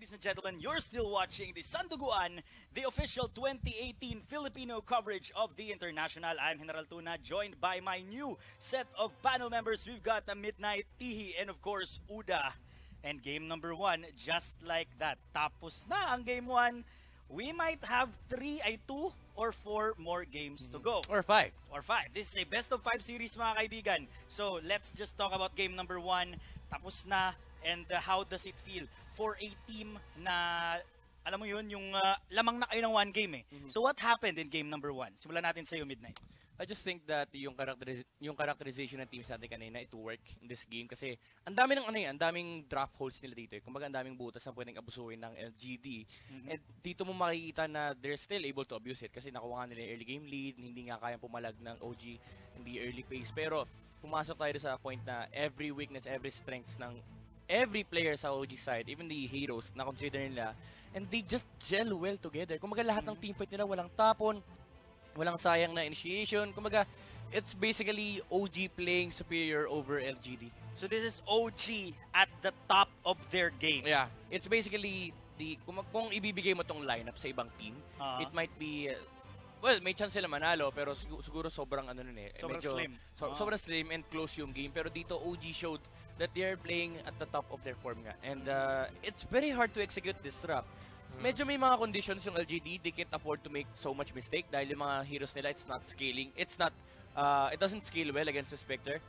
ladies and gentlemen, you're still watching the Sanduguan, the official 2018 Filipino coverage of the International. I'm General Tuna, joined by my new set of panel members. We've got the Midnight Tihi and of course Uda. And game number one, just like that. Tapos na ang game one. We might have three, ay two or four more games to go. Or five. or five. This is a best of five series mga kaibigan. So let's just talk about game number one. Tapos na and uh, how does it feel for a team na alam mo yun, yung uh, lamang na kayo ng one game eh. So what happened in game number one? Simulan natin sa'yo, Midnight. I just think that yung characteriz- yung characterization ng teams natin kanina it work in this game kasi ang dami ng ano eh, ang daming draft holes nila dito eh. Kumbaga ang daming butas na pwedeng abusuin ng LGD. And dito mo makikita na they're still able to abuse it kasi nakuha nga nila yung early game lead, hindi nga kayang pumalag ng OG in the early phase. Pero pumasok tayo sa point na every weakness, every strengths ng every player sa OG side, even the heroes na consider nila, and they just gel well together. Kumbaga lahat ng teamfight nila walang tapon, walang sayang na initiation. Kumbaga, it's basically OG playing superior over LGD. So this is OG at the top of their game. Yeah, it's basically the kung, kung ibibigay mo tong lineup sa ibang team, Ah. it might be uh, well, may chance sila manalo pero siguro, siguro sobrang ano nun eh. Sobrang medyo- slim. So, Ah. Sobrang slim and close yung game pero dito OG showed that they're playing at the top of their form nga. And uh, it's very hard to execute this trap. Medyo may mga conditions yung LGD, they can't afford to make so much mistake dahil yung mga heroes nila, it's not scaling. It's not, uh, it doesn't scale well against the Spectre.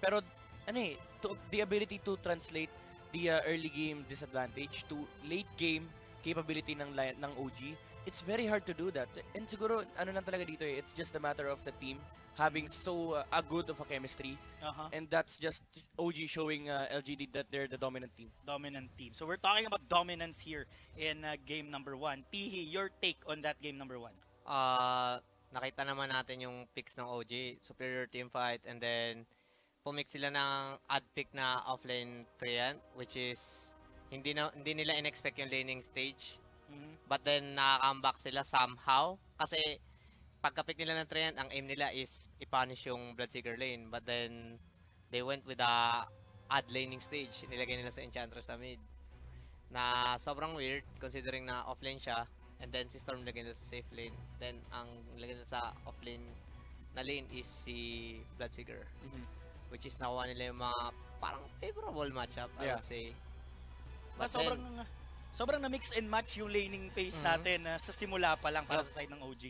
Pero, ano eh, to, the ability to translate the uh, early game disadvantage to late game capability ng ng OG, it's very hard to do that. And siguro, ano lang talaga dito eh, it's just a matter of the team having so uh, a good of a chemistry. Uh-huh. And that's just OG showing uh, LGD that they're the dominant team. Dominant team. So we're talking about dominance here in uh, game number one. Tihi, your take on that game number one? Ah, nakita naman natin yung picks ng OG, superior team fight, and then pumik sila ng ad pick na offlane Treant, which is hindi na hindi nila inexpect yung laning stage. Mhm. But then nakaka-comeback sila somehow kasi pagka-pick nila ng Treant, ang aim nila is i-punish yung Bloodseeker lane. But then they went with the ad laning stage. Nilagay nila sa Enchantress na mid. Na sobrang weird considering na offlane siya. And then si Storm nilagay nila sa safe lane. Then ang nilagay nila sa offlane na lane is si Bloodseeker. Which is nakuha nila yung mga parang favorable matchup, I Yeah. would say. Mas But sobrang then, sobrang na mix and match yung laning phase Mhm. natin uh, sa simula pa lang para Yup. sa side ng OG.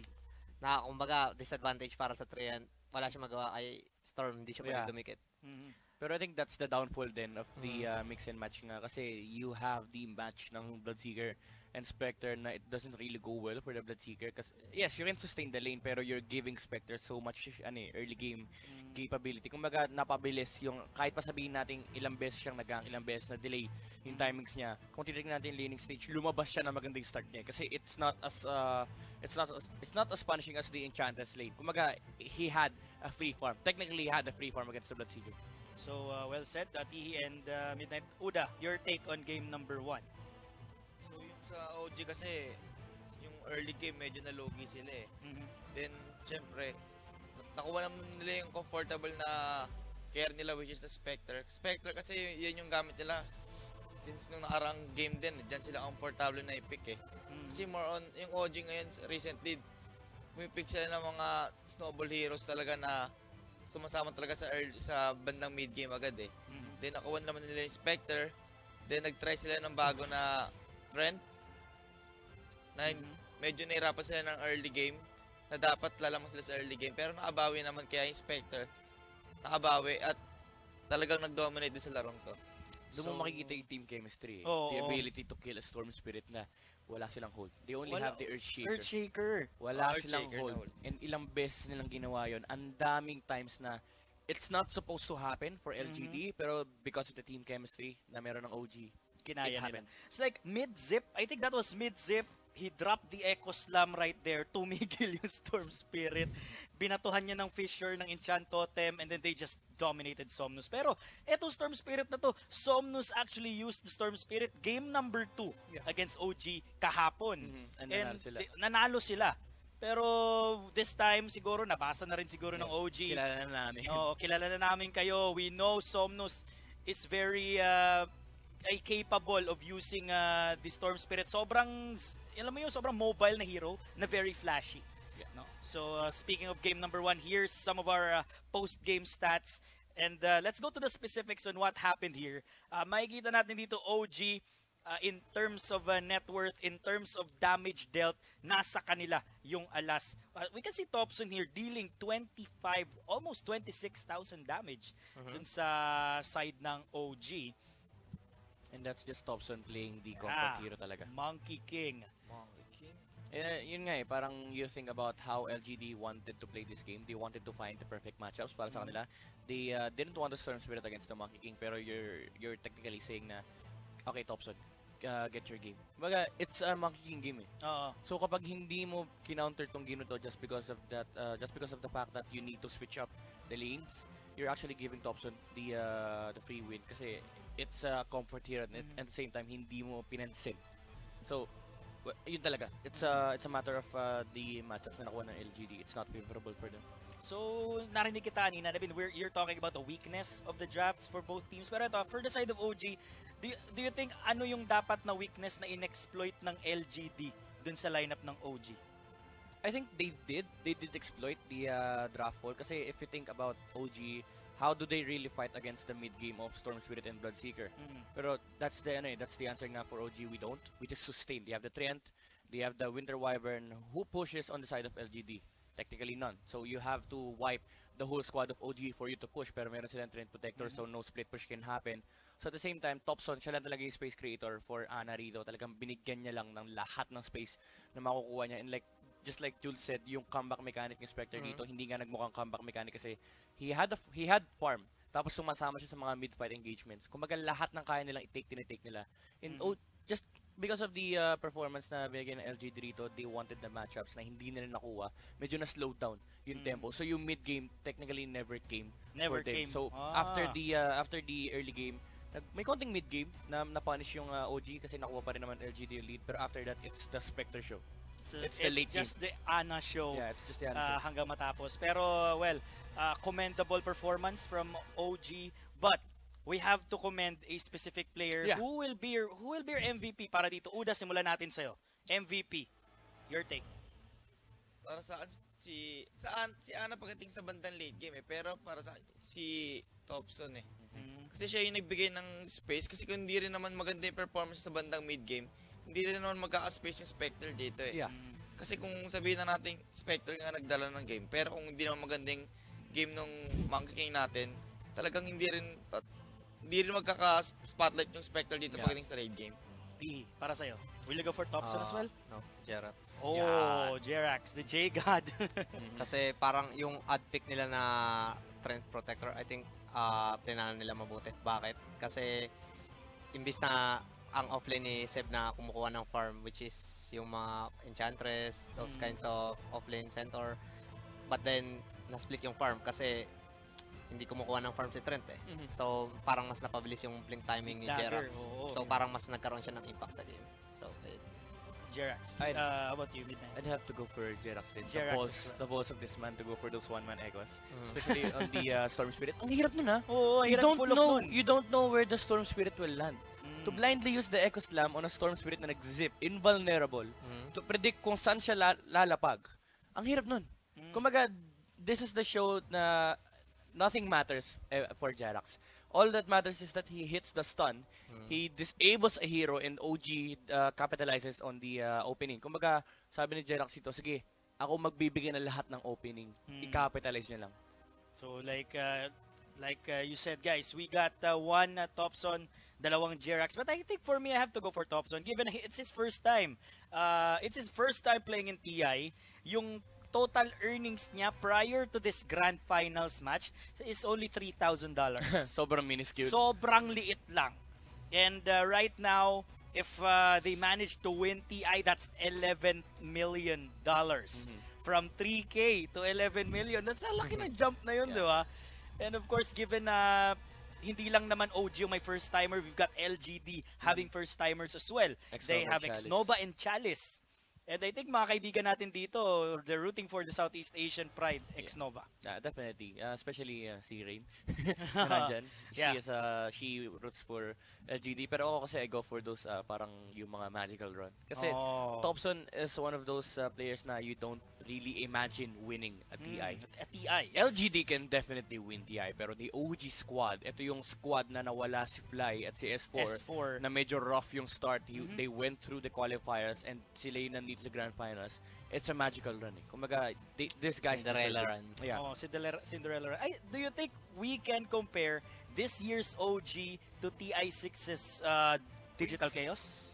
na kumbaga disadvantage para sa Treant. Wala siya magawa kay Storm, hindi siya Yeah. dumikit. Mhm. Pero I think that's the downfall then of the uh, mix and match nga kasi you have the match ng Bloodseeker and Spectre na it doesn't really go well for the Bloodseeker kasi yes, you can sustain the lane pero you're giving Spectre so much ano, eh, early game capability. Kumbaga napabilis yung kahit pa sabihin natin ilang beses siyang nagang, ilang beses na delay yung timings niya. Kung titignan natin laning stage, lumabas siya na magandang start niya kasi it's not as uh, it's not it's not as punishing as the Enchantress lane. Kumbaga he had a free farm. Technically he had a free farm against the Bloodseeker. So uh, well said, uh, Tihi and uh, Midnight. Uda, your take on game number one. Sa OG kasi, yung early game medyo nalogi sila eh. Mhm. Then, syempre, na- nakuha naman nila yung comfortable na care nila which is the Spectre. Spectre kasi yun yung gamit nila since nung nakarang game din, dyan sila comfortable na i-pick eh. Mhm. Kasi more on, yung OG ngayon recently, pumipick sila ng mga snowball heroes talaga na sumasama talaga sa early, sa bandang mid game agad eh. Mhm. Then nakuha naman nila yung Spectre. Then nag-try sila ng bago na friend. Na Mhm. medyo nahirapan sila ng early game. Na dapat lalamang sila sa early game. Pero nakabawi naman kaya yung Spectre. Nakabawi at talagang nag-dominate din sa larong to. Doon So- mo makikita yung team chemistry. eh. Oo, the ability to kill a Storm Spirit na wala silang hold. They only Wala- have the Earthshaker. Earthshaker. Wala Oh, silang na hold. hold. And ilang beses nilang ginawa yon. Ang daming times na it's not supposed to happen for LGD, Mm-hmm. pero because of the team chemistry na meron ng OG, Kinaya it nila. happened. It's like mid-zip. I think that was mid-zip. He dropped the Echo Slam right there. Tumigil yung Storm Spirit. Binatuhan niya ng Fisher ng Enchant Totem and then they just dominated Somnus. Pero eto Storm Spirit na to, Somnus actually used the Storm Spirit game number 2 Yeah. against OG kahapon. Mhm. And And nanalo sila. nanalo sila. Pero this time siguro nabasa na rin siguro ng OG. kilala na namin. Oo, kilala na namin kayo. We know Somnus is very uh, ay capable of using uh, the Storm Spirit. Sobrang, alam mo yun, sobrang mobile na hero na very flashy. Yeah. No? So, uh, speaking of game number one, here's some of our uh, post-game stats. And uh, let's go to the specifics on what happened here. Uh, makikita natin dito OG uh, in terms of uh, net worth, in terms of damage dealt, nasa kanila yung alas. Uh, we can see Thompson here dealing 25, almost 26,000 damage dun sa side ng OG. And that's just Thompson playing the Ah. comfort hero talaga. Monkey King. Eh, yun nga eh, parang you think about how LGD wanted to play this game. They wanted to find the perfect matchups para sa kanila. They uh, didn't want to Storm Spirit against the Monkey King, pero you're you're technically saying na, okay, Thompson, uh, get your game. Baga, it's a Monkey King game eh. Oo. So kapag hindi mo kinounter tong game to just because of that, uh, just because of the fact that you need to switch up the lanes, you're actually giving Thompson the uh, the free win kasi it's a comfort here and Mhm. at the same time hindi mo pinansin. So wa- yun talaga. It's a it's a matter of uh, the matchups na nakuha ng LGD. It's not favorable for them. So, narinig kita kanina, I mean, we're, you're talking about the weakness of the drafts for both teams. Pero ito, for the side of OG, do do you think ano yung dapat na weakness na inexploit ng LGD dun sa lineup ng OG? I think they did. They did exploit the uh, draft hole. Kasi if you think about OG, how do they really fight against the mid game of Storm Spirit and Bloodseeker? Mhm. Pero that's the ano eh, that's the answer nga for OG. We don't. We just sustain. They have the Trent, they have the Winter Wyvern. Who pushes on the side of LGD? Technically none. So you have to wipe the whole squad of OG for you to push. Pero meron silang Trent Protector, so no split push can happen. So at the same time, Topson, siya lang talaga yung space creator for Ana rito. Talagang binigyan niya lang ng lahat ng space na makukuha niya. And like, just like Jules said, yung comeback mechanic ni Spectre Mhm. dito, hindi nga nagmukhang comeback mechanic kasi he had a, he had farm. Tapos sumasama siya sa mga mid-fight engagements. Kumbaga lahat ng kaya nilang i-take, tinitake nila. And Mhm. oh, just because of the uh, performance na binigay ng LG dito, they wanted the matchups na hindi nila nakuha. Medyo na-slow down yung Mhm. tempo. So yung mid-game technically never came Never for them. came. So Ah. after the uh, after the early game, nag, may konting mid-game na na-punish yung uh, OG kasi nakuha pa rin naman LGD yung lead. Pero after that, it's the Spectre show. So, It's the late just the Ana show. Yeah, it's just the uh, answer. hanggang matapos. Pero, well, uh, commendable performance from OG. But, we have to commend a specific player Yeah. who will be your, who will be your MVP para dito. Uda, simulan natin sa'yo. MVP. Your take. Para sa akin, si saan si Ana pagdating sa bandang late game eh pero para sa si Thompson eh Mm. kasi siya yung nagbigay ng space kasi kung hindi rin naman maganda yung performance sa bandang mid game hindi rin naman magkaka-space yung Spectre dito eh Yeah. Kasi kung sabihin na natin Spectre nga nagdala ng game pero kung hindi naman magandang game nung Monkey King natin talagang hindi rin hindi rin magkaka-spotlight yung Spectre dito Yeah. pagdating sa late game P, para sa'yo. Will you go for Thompson as Ah, well? No, Jerax. Oh, Jerax, the J-God. Mhm. Kasi parang yung ad pick nila na Trent Protector, I think uh, plananan nila mabuti. Bakit? Kasi imbis na ang offlane ni Seb na kumukuha ng farm which is yung mga Enchantress, those Mm. kinds of offlane center. But then, na-split yung farm kasi hindi kumukuha ng farm si Trent eh. Mhm. So, parang mas napabilis yung blink timing ni Dagger, Jerax. oo. So, parang mas nagkaroon siya ng impact sa game. So. Jerax. I'd- Uh, how about you, Midnight? I'd have to go for Jerax din. Jerax the balls, well. the balls of this man to go for those one-man egos. Mhm. Especially on the uh, Storm Spirit. Ang hirap nun ha. Oo, you hirap don't pull off know, nun. you don't know where the Storm Spirit will land. Mm. To blindly use the Echo Slam on a Storm Spirit na nag-zip, invulnerable, Mhm. to predict kung saan siya la- lalapag. Ang hirap nun. Mm. Kumbaga, this is the show na nothing matters eh, for Jarax. All that matters is that he hits the stun. Mhm. He disables a hero and OG uh, capitalizes on the uh, opening. Kumbaga, sabi ni Jerax dito, sige, ako magbibigay ng lahat ng opening. Mm. I-capitalize niya lang. So like uh, like uh, you said guys, we got uh, one uh, Thompson, dalawang Jerax. But I think for me I have to go for Thompson given it's his first time. Uh, it's his first time playing in TI. Yung total earnings niya prior to this grand finals match is only $3,000. Sobrang minuscule. Sobrang liit lang. And uh, right now, if uh, they manage to win TI, that's 11 million dollars. Mhm. From 3K to 11 million. That's a laki ng jump na yun, di ba? And of course, given na hindi lang naman OG yung may first timer, we've got LGD having first timers as well. Exnova they have Chalice. Exnova and Chalice. And I think mga kaibigan natin dito, they're rooting for the Southeast Asian Pride ex Nova. Uh, definitely, uh, especially uh, si Rain. na nandyan. She Yeah. is uh, she roots for LGD pero ako kasi I go for those uh, parang yung mga magical run. Kasi oh. Thompson is one of those uh, players na you don't really imagine winning a TI. Mm, At TI. yes. LGD can definitely win TI pero the OG squad, ito yung squad na nawala si Fly at si S4, S4. na medyo rough yung start. Mhm. They went through the qualifiers and sila yung nandito sa Grand Finals. It's a magical run eh. Kumaga, they, this guy's Cinderella run. Yeah. Oh, Cinderella, Cinderella. Ay, do you think we can compare this year's OG to TI6's uh, Digital Chaos?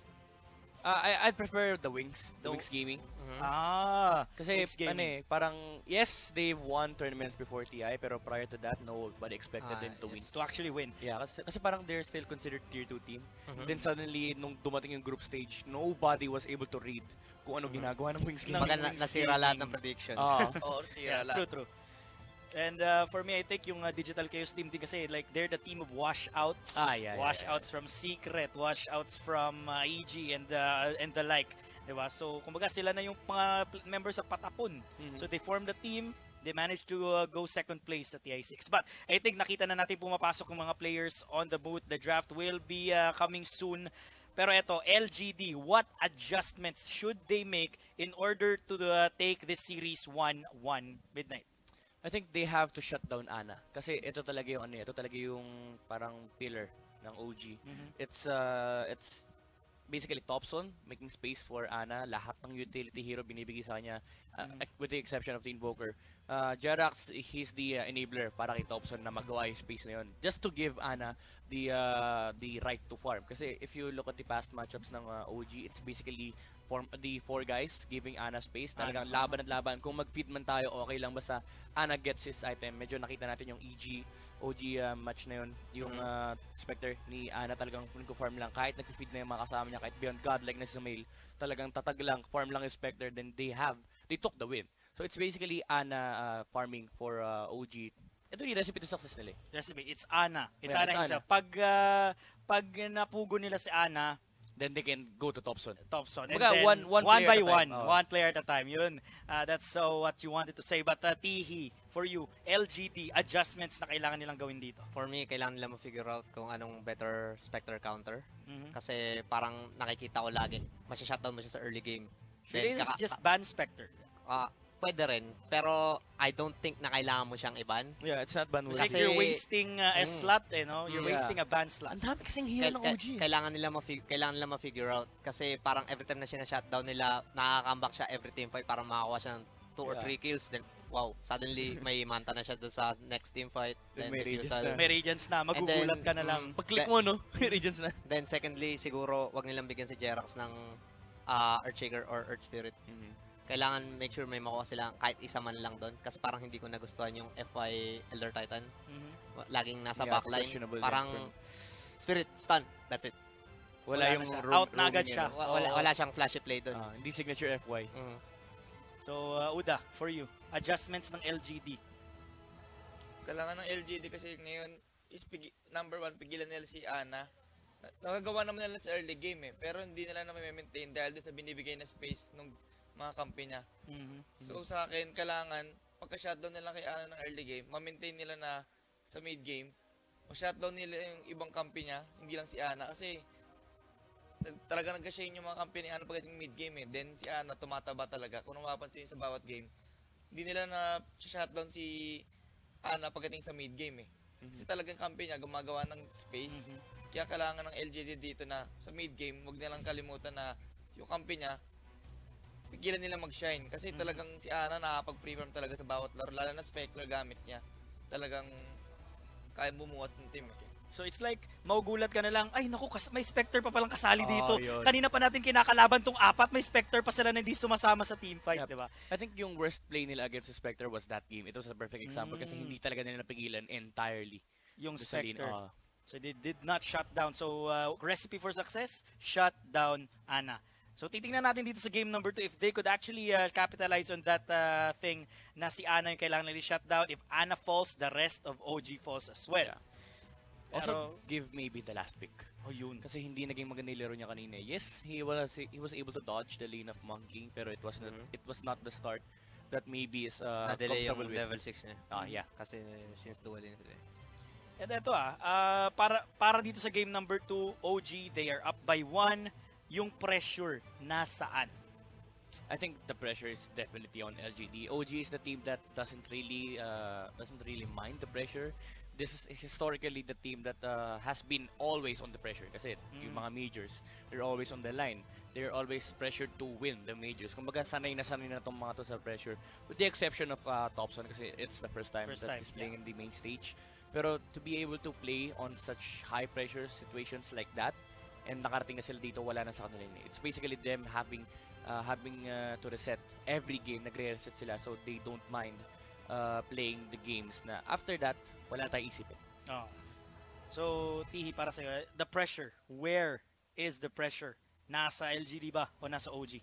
Uh, I, I prefer the Wings, the The- Wings Gaming. Ah, Kasi Wings ano eh, parang yes, they've won tournaments before TI pero prior to that, nobody expected Ah, them to yes. win. to actually win. Yeah, kasi, kasi parang they're still considered tier 2 team. Mhm. Then suddenly, nung dumating yung group stage, nobody was able to read kung ano ginagawa ng Wings Gaming. Kumbaga nasira lahat ng prediction. Oo, sira Yeah, lahat. true, true. And uh, for me, I think yung uh, Digital Chaos team din kasi, like, they're the team of washouts. Ah, yeah, yeah, washouts from Secret, washouts from uh, EG and uh, and the like. Diba? So, kumbaga sila na yung mga members of Patapon. Mhm. So, they formed the team. They managed to uh, go second place at TI6. But I think nakita na natin pumapasok yung mga players on the booth. The draft will be uh, coming soon. Pero eto, LGD, what adjustments should they make in order to uh, take this series 1-1 midnight? I think they have to shut down Ana. Kasi ito talaga yung ano, eh, ito talaga yung parang pillar ng OG. Mhm. It's uh it's basically Thompson making space for Ana. Lahat ng utility hero binibigay sa kanya uh, Mhm. with the exception of the Invoker. Uh, Jerax, he's the uh, enabler para kay Thompson na magawa yung space na yun. Just to give Ana the uh, the right to farm. Kasi if you look at the past matchups ng uh, OG, it's basically form the four guys giving Ana space. Talagang laban at laban. Kung mag-feed man tayo, okay lang basta Ana gets his item. Medyo nakita natin yung EG OG uh, match na yun. Yung Mhm. uh, Spectre ni Ana talagang nag-farm lang. Kahit nag-feed na yung mga kasama niya, kahit beyond God like na si Sumail, talagang tatag lang, farm lang yung Spectre, then they have, they took the win. So it's basically Ana uh, farming for uh, OG. Ito yung recipe to success nila eh. Recipe, it's Ana. It's Yeah, Ana it's himself. Pag, uh, pag napugo nila si Ana, Then they can go to Thompson. Thompson. And then one- one one by one. Oo. One player at a time. Yun. Uh, that's so what you wanted to say. But uh, Tihi, for you, LGD, adjustments na kailangan nilang gawin dito. For me, kailangan nila ma-figure out kung anong better Spectre counter. Mhm. Kasi parang nakikita ko lagi, masya-shutdown mo siya sa early game. Should they kaka- just ban Spectre? ah, pwede rin. Pero I don't think na kailangan mo siyang iban. Yeah, it's not Kasi, Kasi- you're wasting uh, a Mm. slot, eh, no? You're Mm. wasting a ban slot. Ang dami kasing hero ng OG. kailangan nila ma-figure, kailangan nila ma-figure out kasi parang every time na siya na-shutdown nila, nakaka-comeback siya every team fight para makakuha siya ng 2 or Yeah. 3 kills then wow, suddenly may manta na siya doon sa next team fight. Then Then, may may sa- na. May Radiance na, magugulat then, ka na lang. mm, Pag-click mo, no? Regions na. Then secondly, siguro wag nilang bigyan si Jerax ng ah, Earthshaker or Earth Spirit. Kailangan make sure may makuha sila kahit isa man lang doon kasi parang hindi ko nagustuhan yung FY Elder Titan. Mhm. Laging nasa Yeah, backline. Parang then. Spirit, stun. That's it. Wala Wala, na yung siya. roam- Out na agad siya. Wala, Oo. wala siyang flashy play doon. Ah, hindi signature FY. Mm. So, uh, Uda, for you, adjustments ng LGD. Kailangan ng LGD kasi ngayon is number one, pigilan nila si Ana. Na- Nagagawa naman nila sa early game eh, pero hindi nila na maintain dahil doon sa binibigay na space ng mga kampi niya. Mhm. So sa akin, kailangan, pagka-shutdown nila kay Ana ng early game, ma-maintain nila na sa mid game, ma-shutdown nila yung ibang kampi niya, hindi lang si Ana. Kasi talaga nag-shine yung mga kampi ni Ana pagdating mid game eh. Then si Ana tumataba talaga. Kung mapapansin sa bawat game, hindi nila na shutdown si Ana pagdating sa mid game eh. Kasi talagang kampi niya gumagawa ng space. Mhm. Kaya kailangan ng LGD dito na sa mid game, wag nilang kalimutan na yung kampi niya, pigilan nila mag-shine. Kasi Mhm. talagang si Ana nakapag-preform talaga sa bawat laro, lalo na Spectre gamit niya. Talagang kaya bumuhat ng team. Eh. So it's like, maugulat ka na lang, ay naku, kas- may Spectre pa palang kasali Ah, dito. yun. Kanina pa natin kinakalaban tong apat, may Spectre pa sila na hindi sumasama sa team fight, Yep. di ba? I think yung worst play nila against the Spectre was that game. It was a perfect example kasi Mm. hindi talaga nila napigilan entirely. Yung. Spectre. Ah. So they did not shut down. So uh, recipe for success, shut down Ana. So titingnan natin dito sa game number 2 if they could actually uh, capitalize on that uh, thing na si Ana yung kailangan nila shut down. If Ana falls, the rest of OG falls as well. Yeah. Also, Pero- give maybe the last pick. Oh, yun. Kasi hindi naging maganda yung laro niya kanina. Yes, he was he was able to dodge the lane of Monkey, pero it was not Mhm. it was not the start that maybe is uh, Na-delay yung comfortable with. level 6 niya. Ah, yeah. Kasi since dual lane sila. eh. And eto ah, ah, para, para dito sa game number 2, OG, they are up by 1. Yung pressure, nasaan? I think the pressure is definitely on LGD. OG is the team that doesn't really uh, doesn't really mind the pressure. This is historically the team that uh, has been always on the pressure kasi yung Mm. mga majors, they're always on the line. They're always pressured to win the majors. Kumbaga sanay na sanay na tong mga to sa pressure with the exception of uh, Topson kasi it's the first time First that time, he's playing in the main stage. Pero to be able to play on such high pressure situations like that and nakarating na sila dito wala na sa kanila. It's basically them having uh, having uh, to reset every game, nagre-reset sila so they don't mind uh, playing the games na after that, wala tayong isipin. Oh. So, Tihi, para sa'yo, the pressure, where is the pressure? Nasa LGD ba o nasa OG?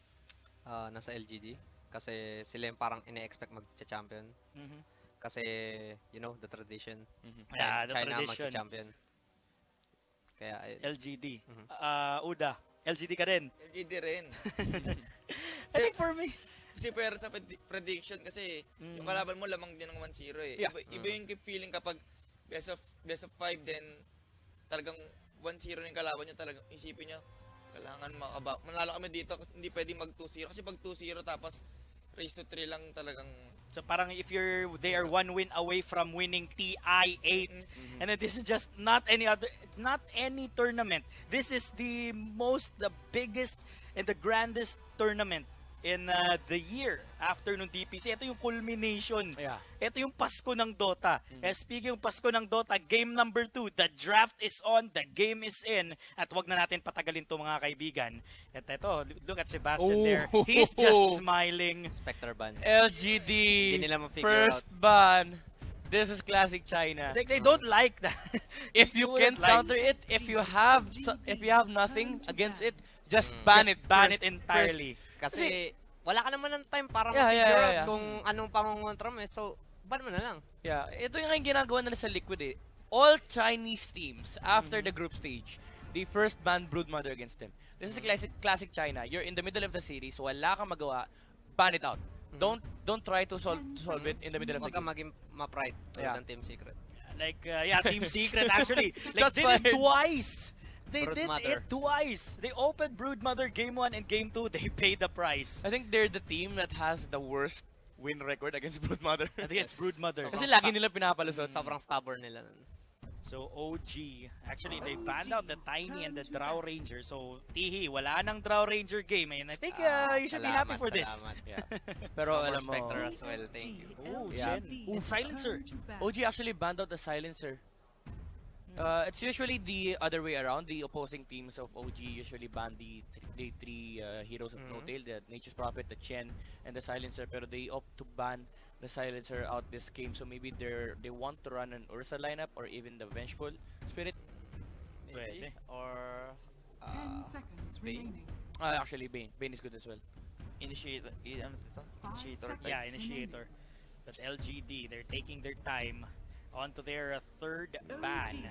Ah, nasa LGD. Kasi sila yung parang ine-expect mag-champion. Mhm. Kasi, you know, the tradition. Mhm. Yeah, the China tradition. mag-champion. Kaya, ayun. LGD. Mhm. Ah, Uda, LGD ka din. LGD rin. I think for me, Kasi pero sa pred- prediction kasi Mm. yung kalaban mo lamang din ng 1-0 eh. Yeah. Iba, iba yung feeling kapag best of best of 5 then talagang 1-0 na yung kalaban niya talagang isipin niya kailangan makaba manalo kami dito kasi hindi pwedeng mag 2-0 kasi pag 2-0 tapos race to 3 lang talagang so parang if you're they are one win away from winning TI8 Mm. and then this is just not any other not any tournament. This is the most the biggest and the grandest tournament in uh, the year after nung DPC. Ito yung culmination. Yeah. Ito yung Pasko ng Dota. Eh, speaking ng Pasko ng Dota, game number 2, the draft is on, the game is in, at wag na natin patagalin to mga kaibigan. At ito, look at Sebastian there. Oh. He's just smiling. Spectre ban. LGD, Hindi nila first ban. This is classic China. They, they don't like that. if you can like- counter it, if you have so- if you have nothing against it, just Mm. ban Just it. ban first. it entirely. Kasi, wala ka naman ng time para Yeah, ma-figure yeah, yeah, out yeah. kung anong pangungontra mo eh. So, ban mo na lang. Yeah, ito yung ginagawa nila sa Liquid eh. All Chinese teams after the group stage, they first ban Broodmother against them. This is a classic classic China. You're in the middle of the series, wala kang magawa, ban it out. Don't don't try to solve to solve it in the middle of the Huwag ka game. maging ma-pride Yeah. ng Team Secret. Like, uh, yeah, Team Secret actually. like, did it twice. They Brood did Mother. it twice. They opened Broodmother game 1 and game 2. They paid the price. I think they're the team that has the worst win record against Broodmother. I think it's Yes. Broodmother. Kasi lagi nila pinapalusot. Sobrang stubborn nila. So OG, actually they banned out the Tiny and the Drow Ranger. So Tihi, wala nang Drow Ranger game. And I think uh, Ah, you should be happy salamat, for this. salamat. Yeah. Pero alam mo, Spectre as well, thank you. Oh, Yeah. Jen. And Silencer. OG actually banned out the silencer. Uh, it's usually the other way around. The opposing teams of OG usually ban the th- the three uh, heroes of Mhm. No-Tail, the Nature's Prophet, the Chen, and the Silencer. Pero they opt to ban the Silencer out this game. So maybe they're they want to run an Ursa lineup or even the Vengeful Spirit. Pwede. Or, Ten uh, seconds Bane. remaining. Uh, actually, Bane. Bane is good as well. initiator ano Initiator Yeah, initiator. But LGD, they're taking their time onto their uh, third ban.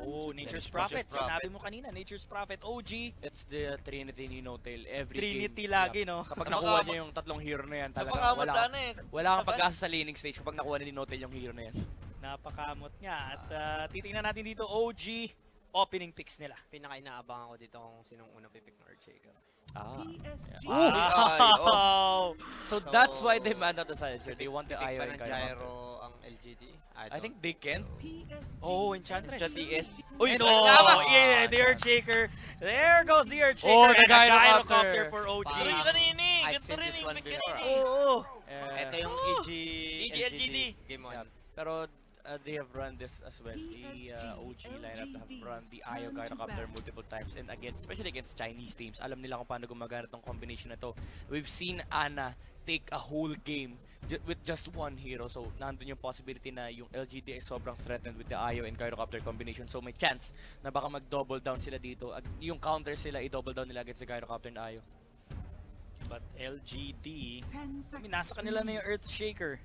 Oh, Nature's Nature's Prophet. Prophet. Sinabi mo kanina, Nature's Prophet. OG, It's the Trinity ni No-Tail every Trinity game. lagi, no? Kapag nakuha niya yung tatlong hero na yan, talaga wala, sana eh. wala kang pag-asa sa laning stage kapag nakuha ni No-Tail yung hero na yan. Napakamot nga. At uh, titingnan natin dito, OG, opening picks nila. pinaka-inaabangan ko dito kung sinong unang pipick ng Earthshaker. Ah. PSG. Wow! So, So, that's why they banned out the silencer. They want the IO and Gyro. Gyro ang LGD? I think they can. PSG. Oh, Enchantress. TS. Uy, Ito! no! Tama! Yeah, the Earthshaker. There goes the Earthshaker. Oh, the and Gyrocopter. Gyrocopter for OG. Ito Parang-. I've Ganito rin Oo. Oh, Ito yung Oh! EG, EG, LGD. Game 1. yeah. Pero uh, they have run this as well. The uh, OG lineup have run the IO Gyrocopter multiple times and again, especially against Chinese teams, alam nila kung paano gumagana tong combination na to. We've seen Ana take a whole game ju- with just one hero. So, nandun yung possibility na yung LGD ay sobrang threatened with the IO and Gyrocopter combination. So, may chance na baka mag-double down sila dito. Ag- yung counter sila, i-double down nila against the Gyrocopter and IO. But LGD, I mean, nasa kanila na yung Earthshaker.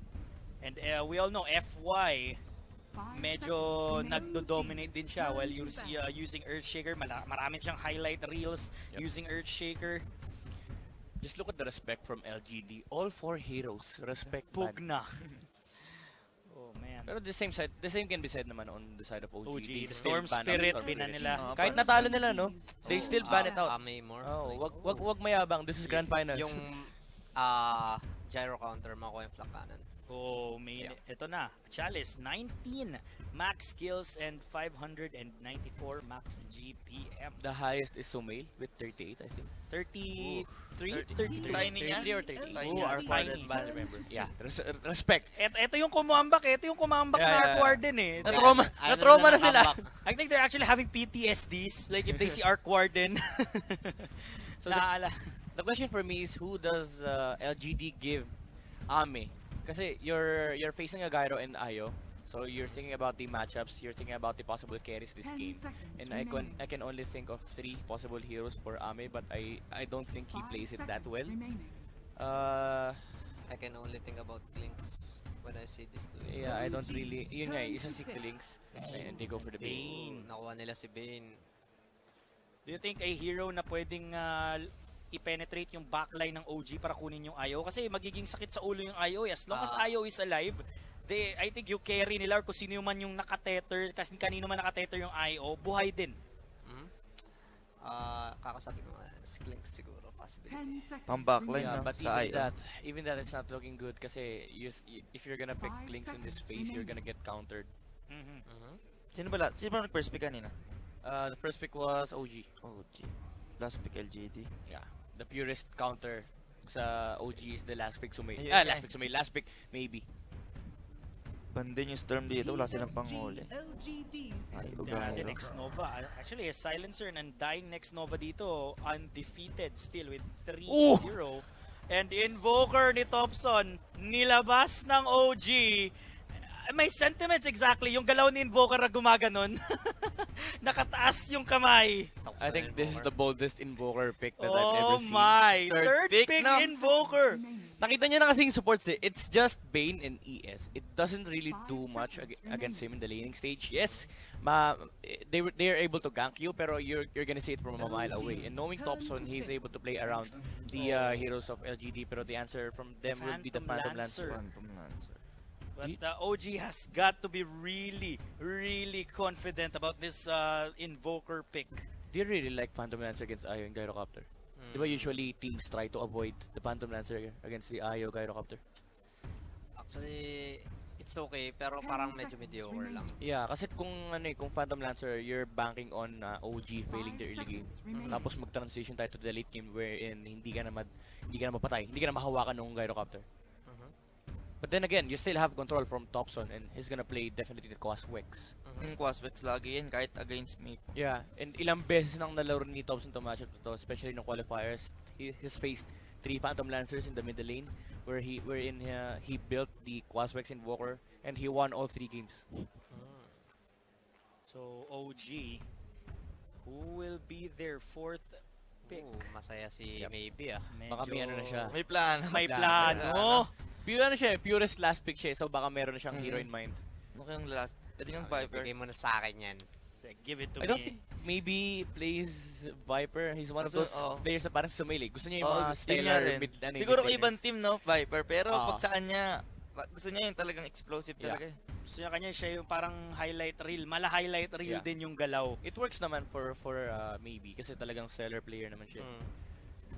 And uh, we all know FY medyo nagdo-dominate din siya while us- uh, using Earthshaker. Mala- marami siyang highlight reels Yep. using Earthshaker. Just look at the respect from LGD. All four heroes respect. Pugna. oh man. Pero the same side, the same can be said naman on the side of OG. OG, They the still Storm Spirit, binan nila. Ah, Kahit natalo nila, no? They Oh, still ban it ah, out. Ame more. Oh, Like, wag wag wag mayabang. This is grand finals. Yung ah gyro counter, makuha yung flank cannon. Oh, main. Ito na. Chalice, 19 max kills and 594 max GPM. the highest is Sumail with 38, I think. 33? 33. 33. Tiny niya? 33 or 38. Tiny Ooh. Arc Tiny. Remember. Yeah, res- respect. Et, ito yung kumambak. Ito yung kumambak Yeah, na yeah, Arc yeah. Warden eh. Na trauma, na trauma na sila. I think they're actually having PTSDs. Like if they see Arc Warden. So the, Naala. the question for me is who does uh, LGD give Ame? Kasi you're you're facing a Gyro and Ayo. So you're thinking about the matchups, you're thinking about the possible carries this game. And I can I can only think of three possible heroes for Ame, but I I don't think he plays it that well. Uh, I can only think about links when I see this two. yeah, I don't really. Yun nga, eh, isa si Links, and they go for the Bane. Bane. Nakuha nila si Bane. Do you think a hero na pwedeng ah, i-penetrate yung backline ng OG para kunin yung IO? Kasi magiging sakit sa ulo yung IO. eh. As long as Ah. IO is alive, they, I think you carry nila or kung sino man yung nakatether, kasi kanino man nakatether yung IO, buhay din. Hmm? Ah, kakasabi ko nga, si Links siguro, possibility. Pang backline Yeah, but sa even IO. that, even that, it's not looking good kasi you, if you're gonna pick Five Links in this phase, you're gonna get countered. Mhm. Mhm. Sino ba, la- sino ba nag-first pick kanina? Uh, the first pick was OG. Gee. Last pick LGD. Yeah, the purest counter sa OG is the last pick Sumay. Ah, last pick Sumay. Last pick, maybe. Bandin yung Storm dito, wala silang panghuli. Ay, the Ugaro. next Nova. Actually, a silencer and dying next Nova dito, undefeated still with 3-0. And Invoker ni Thompson, nilabas ng OG. May sentiments exactly, yung galaw ni Invoker na gumaganon. Nakataas yung kamay. I think this is the boldest Invoker pick that I've ever Oh seen. my! Third Third, pick pick, na. Invoker! Nakita niyo na kasi yung supports eh. It's just Bane and ES. It doesn't really Five do much ag- against him in the laning stage. Yes, ma they were they are able to gank you, pero you're you're gonna see it from a mile away. And knowing Topson, he's able to play around the uh, heroes of LGD, pero the answer from them will be the Phantom Phantom Lancer. Lancer. Phantom Lancer. But the OG has got to be really, really confident about this uh, Invoker pick. Do you really like Phantom Lancer against Ayo and Gyrocopter? Hmm. Di ba usually teams try to avoid the Phantom Lancer against the Ayo Gyrocopter? Actually, it's okay, pero parang medyo mediocre lang. Yeah, kasi kung ano eh, kung Phantom Lancer, you're banking on uh, OG failing the early game. Tapos mag-transition tayo to the late game wherein hindi ka na mad, hindi ka na mapatay, hindi ka na mahawakan ng Gyrocopter. But then again, you still have control from Topson and he's gonna play definitely the Quaswex. Mhm. Yung Quaspex lagi yan, kahit against me. Yeah, and ilang beses nang nalaro ni Topson to matchup to, especially in qualifiers. He, he's faced three Phantom Lancers in the middle lane where he wherein uh, he built the Quaswex Invoker and he won all three games. Hmm. So OG, who will be their fourth pick? Ooh, masaya si Yep. Maybe ah. Baka may ano na siya. May plan. May Plan. plano. Pure ano siya, eh, purest last pick siya, eh, so baka meron na siyang hero Mhm. in mind. Ano kayong last? Ito yung Viper. Bigay mo na sa akin yan. Give it to I don't me. think maybe plays Viper. He's one of those oh. players na parang sumili. Gusto niya yung Oo, mga stellar mid ano, Siguro kung ibang team, no? Viper. Pero Oo. pag sa kanya, pa- gusto niya yung talagang explosive Yeah. talaga. eh. Gusto niya kanya siya yung parang highlight reel. Mala highlight reel Yeah. din yung galaw. It works naman for for uh, maybe kasi talagang stellar player naman siya. Mm.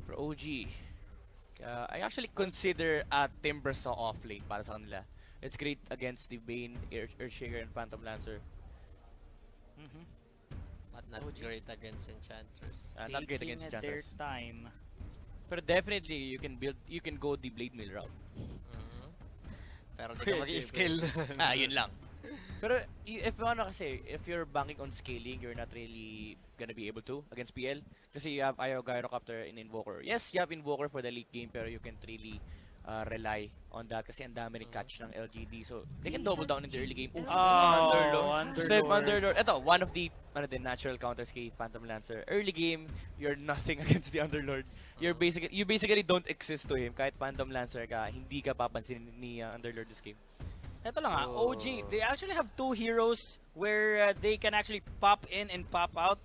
For OG, uh, I actually consider uh, Timbersaw off lane para sa kanila. It's great against the Bane, Earth, Earthshaker, and Phantom Lancer. Mhm. But not OG. great against Enchanters. Uh, not great against their Jantas. time. Pero definitely, you can build, you can go the Blade Mill route. Mhm. Pero di ka mag-skill. ah, yun lang. Pero if ano kasi, if you're banking on scaling, you're not really gonna be able to against PL. Kasi you have Io Gyrocopter and Invoker. Yes, you have Invoker for the late game, pero you can't really uh, rely on that kasi ang dami rin catch ng LGD. So, they can double down in the early game. Ooh, Oh, Underlord. Step Underlord. Underlord. Ito, one of the ano din, natural counters kay Phantom Lancer. Early game, you're nothing against the Underlord. You're basically, you basically don't exist to him. Kahit Phantom Lancer ka, hindi ka papansin ni uh, Underlord this game. Ito lang ah, Oh. OG, they actually have two heroes where uh, they can actually pop in and pop out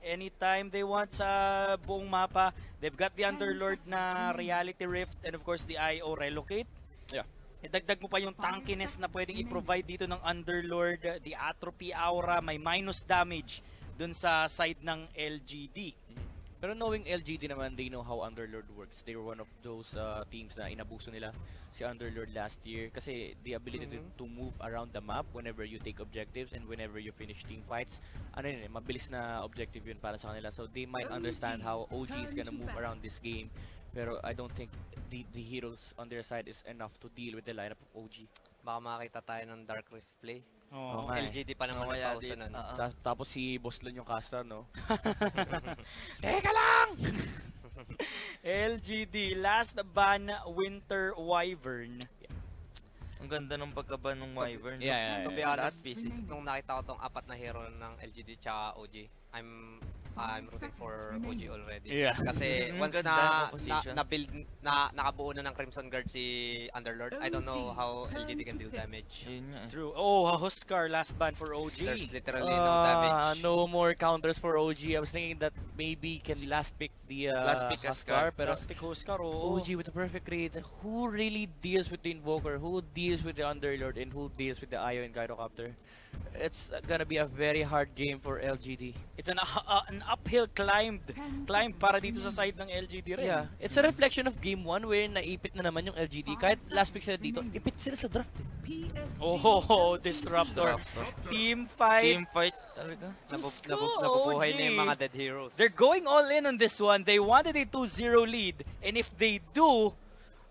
anytime they want sa buong mapa. They've got the Underlord na Reality Rift and of course the IO Relocate. Yeah. Idagdag mo pa yung tankiness na pwedeng i-provide dito ng Underlord, the Atrophy Aura, may minus damage dun sa side ng LGD. Pero knowing LGD naman, they know how Underlord works. They were one of those uh, teams na inabuso nila si Underlord last year kasi the ability to, to move around the map whenever you take objectives and whenever you finish team fights, ano yun eh, mabilis na objective yun para sa kanila. So they might understand how OG is gonna move around this game. Pero I don't think the, the heroes on their side is enough to deal with the lineup of OG. Baka makakita tayo ng Dark Rift play. Oh. nga eh. LGD pa naman nagpauso din. nun. Ah. Ta- tapos si Boslon yung caster, no? Teka lang! LGD, last ban Winter Wyvern. Ang ganda ng pagkaba ng Wyvern. Yeah, yeah, To be yeah. honest, busy. nung nakita ko tong apat na hero ng LGD tsaka OG, I'm I'm rooting for OG already. Yeah. Kasi Mm, once na, na na build na nakabuo na ng Crimson Guard si Underlord, I don't know how LGD can deal damage. Eh. True. Oh, Huskar, last ban for OG. There's literally no Uh, damage. no more counters for OG. I was thinking that maybe can last pick the uh, Last pick Huskar. pero Last pick Huskar, oo. OG with a perfect read. Who really deals with the Invoker? Who deals with the Underlord? And who deals with the Io and Gyrocopter? It's gonna be a very hard game for LGD. It's an, uh, uh, an uphill climbed climb para dito sa side ng LGD rin. Yeah, it's a reflection of game 1 wherein naipit na naman yung LGD. Kahit last pick sila dito, ipit sila sa draft. Eh. Oh, ho, ho, Disruptor. Team fight. Team fight talaga. Nabu- Diyos ko, nabu- nabubuhay na yung mga dead heroes. They're going all in on this one. They wanted a 2-0 lead. And if they do,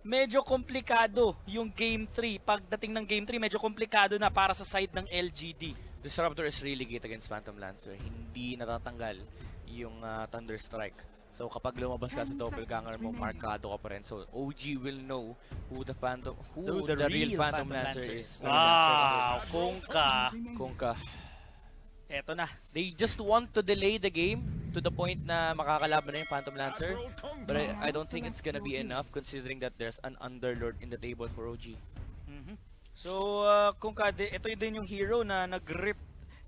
medyo komplikado yung game 3. Pagdating ng game 3, medyo komplikado na para sa side ng LGD. Disruptor is really good against Phantom Lancer. Hindi natatanggal yung uh, Thunder Strike. So kapag lumabas ka sa doppelganger mo, markado ka pa rin. So OG will know who the Phantom, who the, real, Phantom, Lancer, is. Wow, kung ka. Kung ka. Eto na. They just want to delay the game to the point na makakalaban na yung Phantom Lancer. But I, I don't think it's gonna be enough considering that there's an Underlord in the table for OG. Mhm. So, uh, kung ka, di- ito din yung hero na nag-rip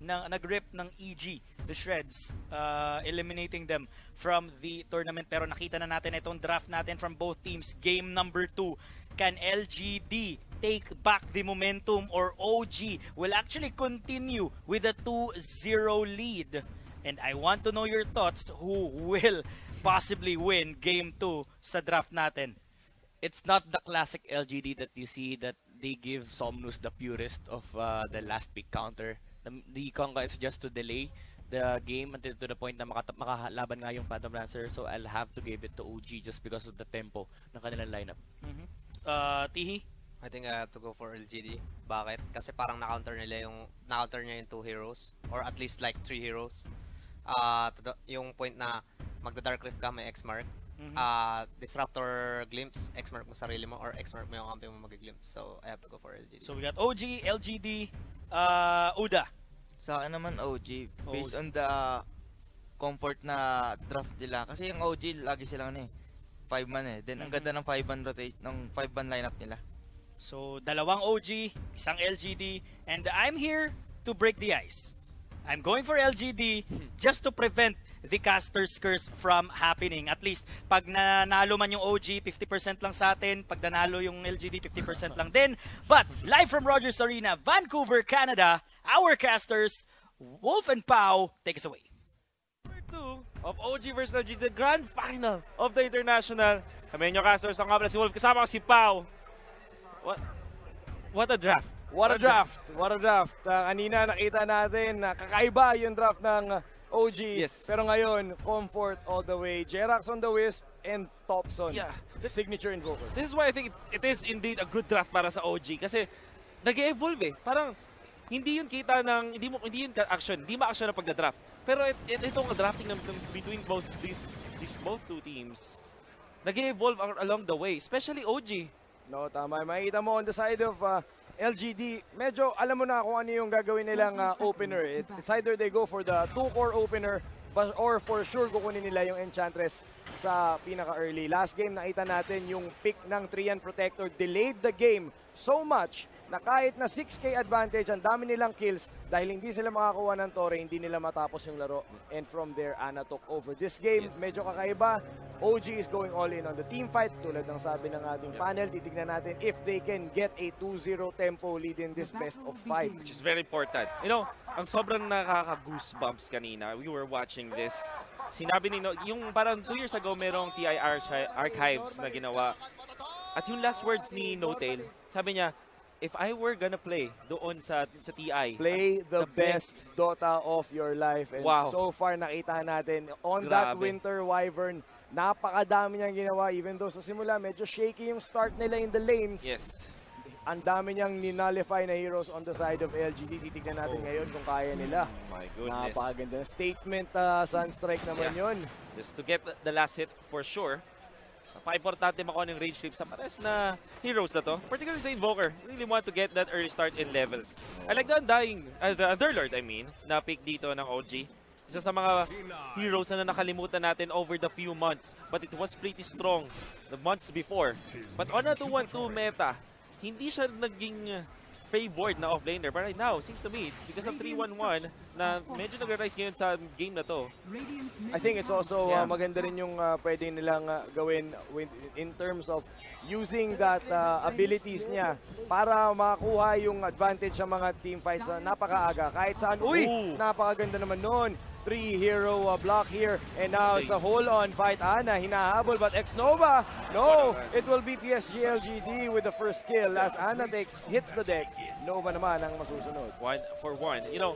ng nag-rip ng EG, the Shreds, uh, eliminating them from the tournament. Pero nakita na natin itong draft natin from both teams. Game number 2, can LGD take back the momentum or OG will actually continue with a 2-0 lead? And I want to know your thoughts who will possibly win game 2 sa draft natin. It's not the classic LGD that you see that they give Somnus the purest of uh, the last pick counter. The, the Conga is just to delay the game until to the point na makata- makalaban nga yung Phantom Lancer. So I'll have to give it to OG just because of the tempo ng kanilang lineup. Mhm. Uh, Tihi? I think I have to go for LGD. Bakit? Kasi parang na-counter nila yung na-counter niya yung two heroes or at least like three heroes. Ah, the- yung point na magda-dark rift ka may X mark. Mhm. Ah, disruptor glimpse, X mark mo sarili mo or X mark mo yung kampi mo mag-glimpse. So I have to go for LGD. So we got OG, LGD, uh, Uda. Sa akin naman OG, based OG. on the comfort na draft nila. Kasi yung OG, lagi silang ano eh, 5 man eh. Then, ang Mhm. ganda ng 5 man rotate, ng 5 man lineup nila. So dalawang OG, isang LGD, and I'm here to break the ice. I'm going for LGD just to prevent the caster's curse from happening. At least, pag nanalo man yung OG, 50% lang sa atin. Pag nanalo yung LGD, 50% lang din. But, live from Rogers Arena, Vancouver, Canada, our casters, Wolf and Pau, take us away. Number 2 of OG versus LG, the grand final of the International. Kami yung casters ang kapala si Wolf, kasama ko si Pau. What, what a draft. What a draft! What a draft! Uh, kanina nakita natin na kakaiba yung draft ng uh, OG. Yes. Pero ngayon, comfort all the way. Jerax on the wisp and Topson. Yeah. The signature invoker. This is why I think it, it is indeed a good draft para sa OG kasi nag-evolve eh. Parang hindi yun kita ng hindi mo hindi yun action, hindi ma-action na pagda-draft. Pero it, it, itong drafting ng, ng between both these, these both two teams nag-evolve al- along the way, especially OG. No, tama. Makikita mo on the side of uh, LGD, medyo alam mo na kung ano yung gagawin nilang uh, opener. It, it's either they go for the two-core opener or for sure kukunin nila yung Enchantress sa pinaka-early. Last game, nakita natin yung pick ng Trian Protector delayed the game so much na kahit na 6k advantage, ang dami nilang kills dahil hindi sila makakuha ng Torre, hindi nila matapos yung laro. And from there, Ana took over. This game, Yes. medyo kakaiba. OG is going all in on the team fight. Tulad ng sabi ng ating panel, titignan natin if they can get a 2-0 tempo lead in this best of 5. which is very important. You know, ang sobrang nakaka-goosebumps kanina, we were watching this. Sinabi ni, no, yung parang two years ago, merong TI archi- archives na ginawa. At yung last words ni Notail, sabi niya, if I were gonna play doon sa sa TI, Play the, The best, best. Dota of your life. And Wow. so far, nakita natin on that Grabe. Winter Wyvern, napakadami niyang ginawa. Even though sa simula, medyo shaky yung start nila in the lanes. yes. Ang dami niyang ninullify na heroes on the side of LGD. Titignan natin Oh. ngayon kung kaya nila. My goodness. Napakaganda. Statement uh, Sunstrike naman yun. Just to get the last hit for sure. Napaka-importante makuha ng range clip sa pares na heroes na to. Particularly sa Invoker. Really want to get that early start in levels. I like the Undying, uh, the Underlord I mean, na pick dito ng OG. Isa sa mga heroes na nakalimutan natin over the few months. But it was pretty strong the months before. But on a 2-1-2 meta, hindi siya naging favored na offlaner. But right now, seems to me, because of 3-1-1, na medyo nag-rise ngayon sa game na to. I think it's also uh, maganda rin yung uh, pwede nilang uh, gawin with, in terms of using that uh, abilities niya para makakuha yung advantage sa mga team fights na napakaaga. Kahit saan, uy, napakaganda naman nun. Three hero uh, block here and now it's a hold-on fight. Ana, hinahabol but X-Nova, no! It will be PSG LGD with the first kill as Ana takes, hits the deck. Nova naman ang masusunod. one for one. You know,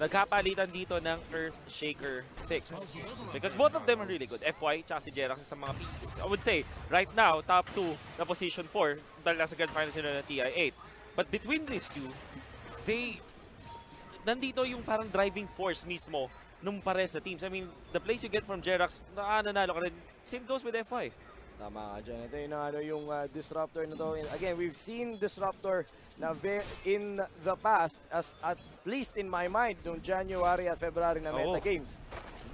nagkapalitan dito ng Earth Shaker picks. Because both of them are really good. FY tsaka si Jerax sa mga P. I would say, right now, top 2 na position 4 dahil nasa grand final sila ng TI-8. But between these two, they nandito yung parang driving force mismo nung pares na teams. I mean, the place you get from Jerax, nanalo ka rin. Same goes with FY. Tama ka dyan. Ito yung, ano, yung uh, Disruptor na to. Again, we've seen Disruptor na in the past, as at least in my mind, noong January at February na. Meta Games.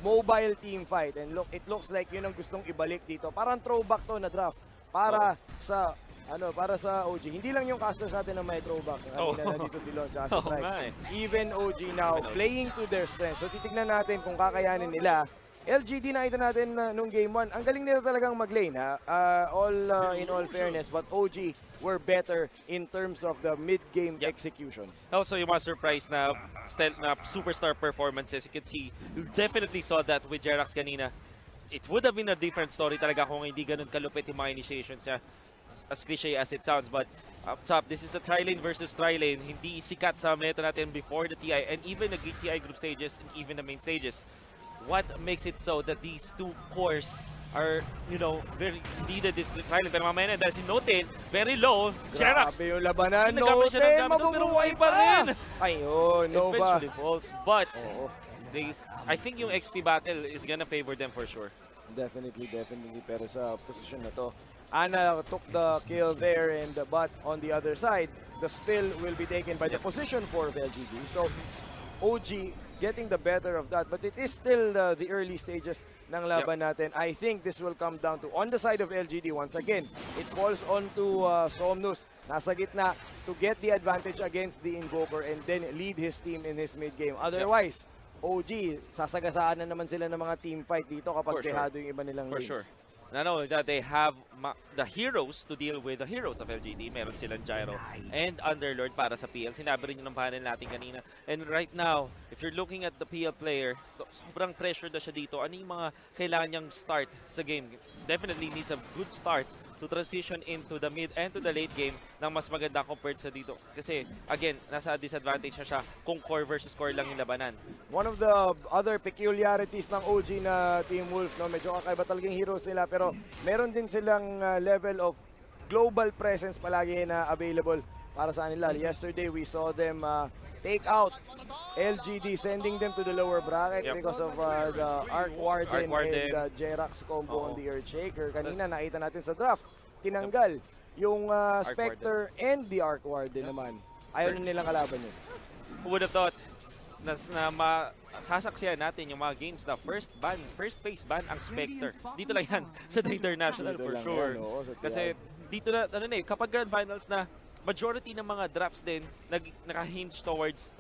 Mobile team fight. And look, it looks like yun ang gustong ibalik dito. Parang throwback to na draft. Para sa ano, para sa OG. Hindi lang yung casters natin na may throwback. Kanina Lon tsaka si Oo Trike. nga eh. Even OG now, Even OG. playing to their strengths. So titignan natin kung kakayanin nila. LGD nakita natin na nung game 1, ang galing nila talagang mag-lane ha. Uh, all uh, in all fairness, but OG were better in terms of the mid-game Yep. execution. Also, yung mga surprise na, na superstar performances, you can see, you definitely saw that with Jerax kanina. It would have been a different story talaga kung hindi ganun kalupit yung mga initiations niya. As cliche as it sounds, but up top, this is a tri-lane versus tri-lane. Hindi sikat sa meta natin before the TI and even the TI group stages and even the main stages. What makes it so that these two cores are, you know, very needed this tri-lane. Pero mamaya na, dahil si Notail, very low, Jerax, Grabe yung labanan. Noten, gamit doon, pero mabubuhay buhay pa rin. Ayun, Nova. eventually falls. But they, I think yung XP battle is gonna favor them for sure. Definitely, definitely. Pero sa position na to, Ana took the kill there and but on the other side, the spill will be taken by the Yep. position for LGD. So, OG getting the better of that. But it is still uh, the early stages ng laban natin. I think this will come down to, on the side of LGD once again, it falls on to uh, Somnus. Nasa gitna to get the advantage against the Invoker and then lead his team in his mid-game. Otherwise, OG, sasagasaan na naman sila ng mga team fight dito kapag For sure. dehado yung iba nilang For lanes. sure. Not only that, they have ma- the heroes to deal with the heroes of LGD. Meron silang Gyro and Underlord para sa PL. Sinabi rin yun ng panel natin kanina. And right now, if you're looking at the PL player, so, sobrang pressured na siya dito. Ano yung mga kailangan niyang start sa game? Definitely needs a good start to transition into the mid and to the late game ng mas maganda compared sa dito. Kasi, again, nasa disadvantage na siya kung core versus core lang yung labanan. One of the other peculiarities ng OG na Team Wolf, no, medyo kakaiba talagang heroes nila, pero meron din silang uh, level of global presence palagi na available para sa kanila. Yesterday, we saw them uh, take out LGD, sending them to the lower bracket Yep. because of uh, the Arc Warden, Arc Warden. and uh, Jerax combo on Oo. the Earthshaker. Kanina, Tas- nakita natin sa draft, tinanggal yung uh, Spectre and the Arc Warden naman. Ayaw na nilang kalaban yun. Who would have thought? na, na masasaksiyan natin yung mga games na first ban, first phase ban ang Spectre. Dito lang yan sa The International Dito for sure. yan, oo, sa Kasi dito na, ano na eh, kapag Grand Finals na, majority ng mga drafts din nag, naka-hinge towards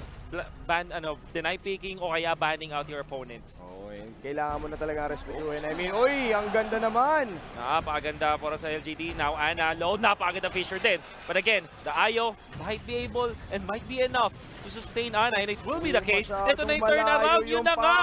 ban, ano, deny picking o kaya banning out your opponents. Oo, eh, kailangan mo na talaga respetuhin. I mean, uy, ang ganda naman. Napakaganda para sa LGD. Now, Ana, low, napakaganda Fisher din. But again, the Ayo might be able and might be enough to sustain Ana and it will be the case. Ito na yung turn Masyadong around. malayo Yun na nga.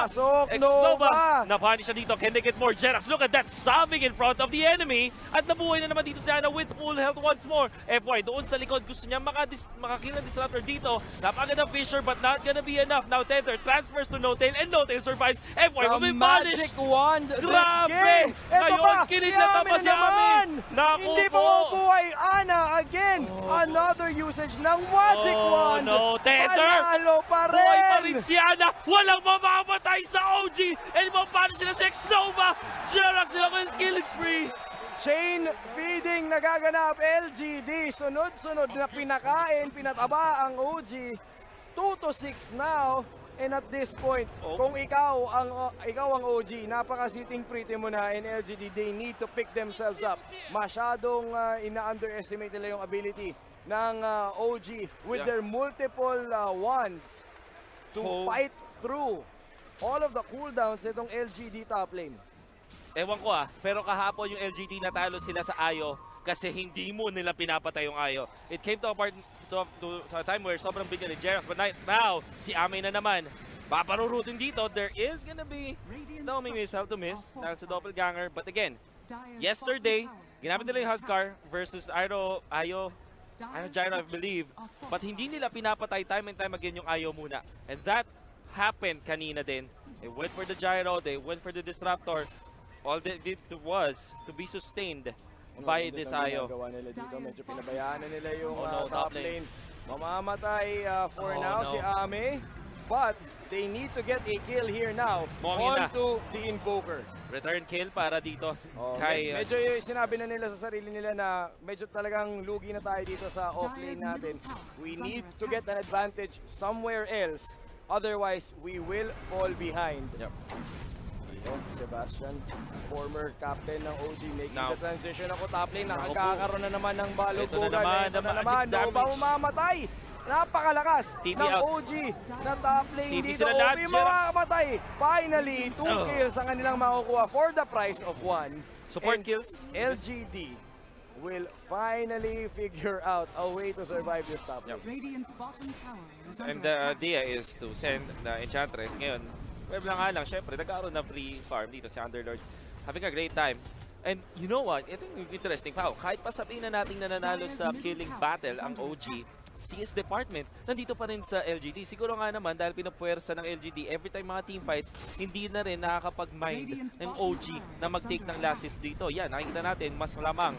Exnova. Nova. Napanish siya dito. Can they get more Jeras? Look at that. Saving in front of the enemy. At nabuhay na naman dito si Ana with full health once more. FY, doon sa likod. Gusto niya makadis makakill ng disruptor dito. Napakaganda Fisher but not gonna be enough. Now Tether transfers to No-Tail and No-Tail survives. FY will be punished. magic wand Grabe! Ngayon, si na tapos si Ami. naman. Naku Hindi pa po. mabuhay. Ana, again, another usage ng magic Oh, wand. no, Tether. Panalo pa rin. Buhay pa rin si Ana. Walang mamamatay sa OG. And paano sila sa X-Nova. Jerax sila ko yung killing spree. Chain feeding nagaganap LGD. Sunod-sunod na pinakain, pinataba ang OG. 2 to 6 now. And at this point, Oh. kung ikaw ang uh, ikaw ang OG, napaka-sitting pretty mo na in LGD, they need to pick themselves up. Masyadong uh, ina-underestimate nila yung ability ng uh, OG with Yeah. their multiple uh, wands to Oh. fight through all of the cooldowns nitong LGD top lane. Ewan ko ah, pero kahapon yung LGD natalo sila sa Ayo kasi hindi mo nila pinapatay yung Ayo. It came to a part to, to, to a time where sobrang bigyan ni Jerax but now si Ame na naman. Paparurutin dito, there is gonna be no may miss how to miss dahil sa doppelganger. But again, yesterday, ginamit nila yung Huskar versus Ayo, Ayo, Ayo Gyro I believe. But hindi nila pinapatay time and time again yung Ayo muna. And that happened kanina din. They went for the Gyro, they went for the Disruptor. All they did was to be sustained by Ang this Ayo. ginagawa nila dito. Medyo pinabayaan na nila yung Oh, no, uh, top lane. lane. Mamamatay uh, for Oh, now no. si Ame. But they need to get a kill here now Mongin na. onto the Invoker. Return kill para dito Oh, kay med- medyo yung sinabi na nila sa sarili nila na medyo talagang lugi na tayo dito sa offlane natin. We need to get an advantage somewhere else. Otherwise, we will fall behind. Yep. Oh, Sebastian, former captain ng OG, making Now- the transition ako top lane. Nakakakaroon na naman ng balog Ito na naman, Ito na naman, Nova damage. mamamatay. Napakalakas TP ng out. OG na top lane TP dito. OP Jerax. mamamatay. Finally, two Oh. kills ang kanilang makukuha for the price of one. support And kills. LGD will finally figure out a way to survive this top lane. Radiant's bottom tower is And the idea is to send the Enchantress. Ngayon, web lang nga lang, syempre, nagkaroon ng free farm dito si Underlord. Having a great time. And you know what? Ito yung interesting pa. Kahit pa sabihin na nating nananalo sa killing battle ang OG, CS department, nandito pa rin sa LGD. Siguro nga naman dahil pinupuwersa ng LGD, every time mga team fights, hindi na rin nakakapag-mind ng OG na mag-take ng last assist dito. Yan, nakikita natin, mas lamang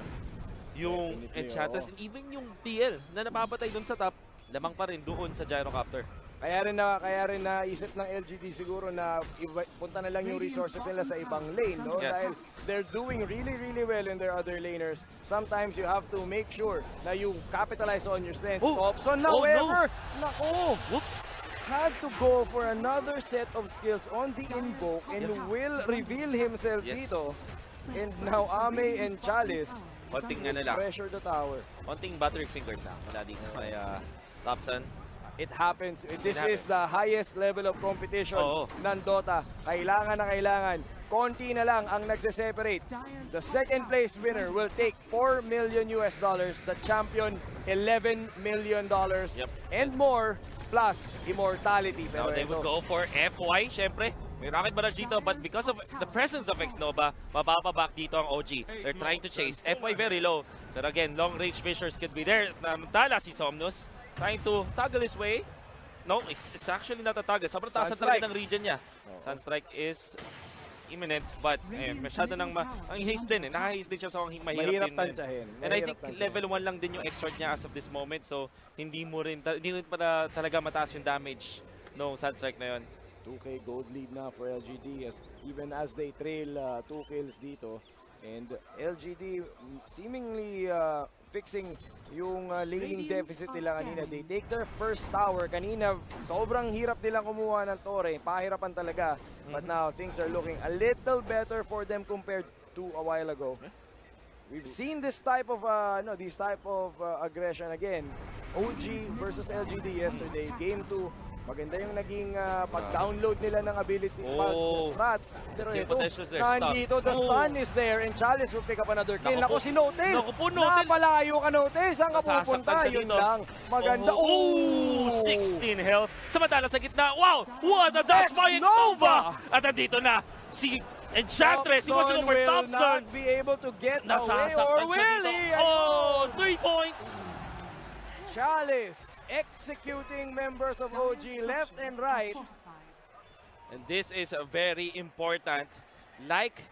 yung Enchantress and even yung PL na napapatay dun sa top, lamang pa rin doon sa Gyrocopter. Kaya rin na kaya rin naisip ng LGD siguro na iba, punta na lang yung resources nila sa ibang lane, no? Yes. Dahil they're doing really really well in their other laners. Sometimes you have to make sure na you capitalize on your strengths. Oh! Thompson, Oh, no! however, nako, Whoops! had to go for another set of skills on the invoke and Yes. will reveal himself Yes. dito. And now Ame and Chalice Konting ano lang, pressure the tower. konting buttery fingers lang. Wala dito kay uh, Lobson. It happens. This happens. is the highest level of competition Oo. ng Dota. Kailangan na kailangan. Konti na lang ang nagse-separate. The second place winner will take 4 million US dollars. The champion, 11 million dollars. Yep. And more, plus immortality. Now Pero they ito, would go for FY, syempre. May rocket barrage dito, but because of the presence of X-Nova, mabababack dito ang OG. They're trying to chase. FY very low. Pero again, long-range fishers could be there. Namtala si Somnus, trying to toggle his way. No, it's actually not a toggle. Sobrang taas talaga ng region niya. Sunstrike is imminent, but eh, masyado nang ma ang haste din eh. Naka-haste din siya so ang mahirap, mahirap din. tansyahin. And I Mahirap think tansyahin. level 1 lang din yung exort niya as of this moment. So, hindi mo rin, ta- hindi rin para talaga mataas yung damage no Sunstrike na yun. 2K gold lead na for LGD as even as they trail uh, two kills dito. And LGD mm, seemingly uh, fixing yung uh, laning deficit nila kanina. They take their first tower. Kanina, sobrang hirap nilang kumuha ng torre. Pahirapan talaga. But now, things are looking a little better for them compared to a while ago. We've seen this type of uh, no, this type of uh, aggression again. OG versus LGD yesterday, game 2. Maganda yung naging uh, pag-download nila ng ability Oh. pag strats. Pero The ito, nandito, the stun. stun is there and Chalice will pick up another kill. Naku si Notel! Naku po, Notel. Napalayo ka, Notel! Saan ka Nasasaktan pupunta? Yun lang. Maganda. Oh, Oh! 16 health. Samantala sa gitna, wow! What a dodge by! Nova! At nandito na si Enchantress. He was Thompson over will Thompson. not be able to get away or Nasasaktan will he? Oh, three points. Chalice executing members of OG left and right. And this is a very important, like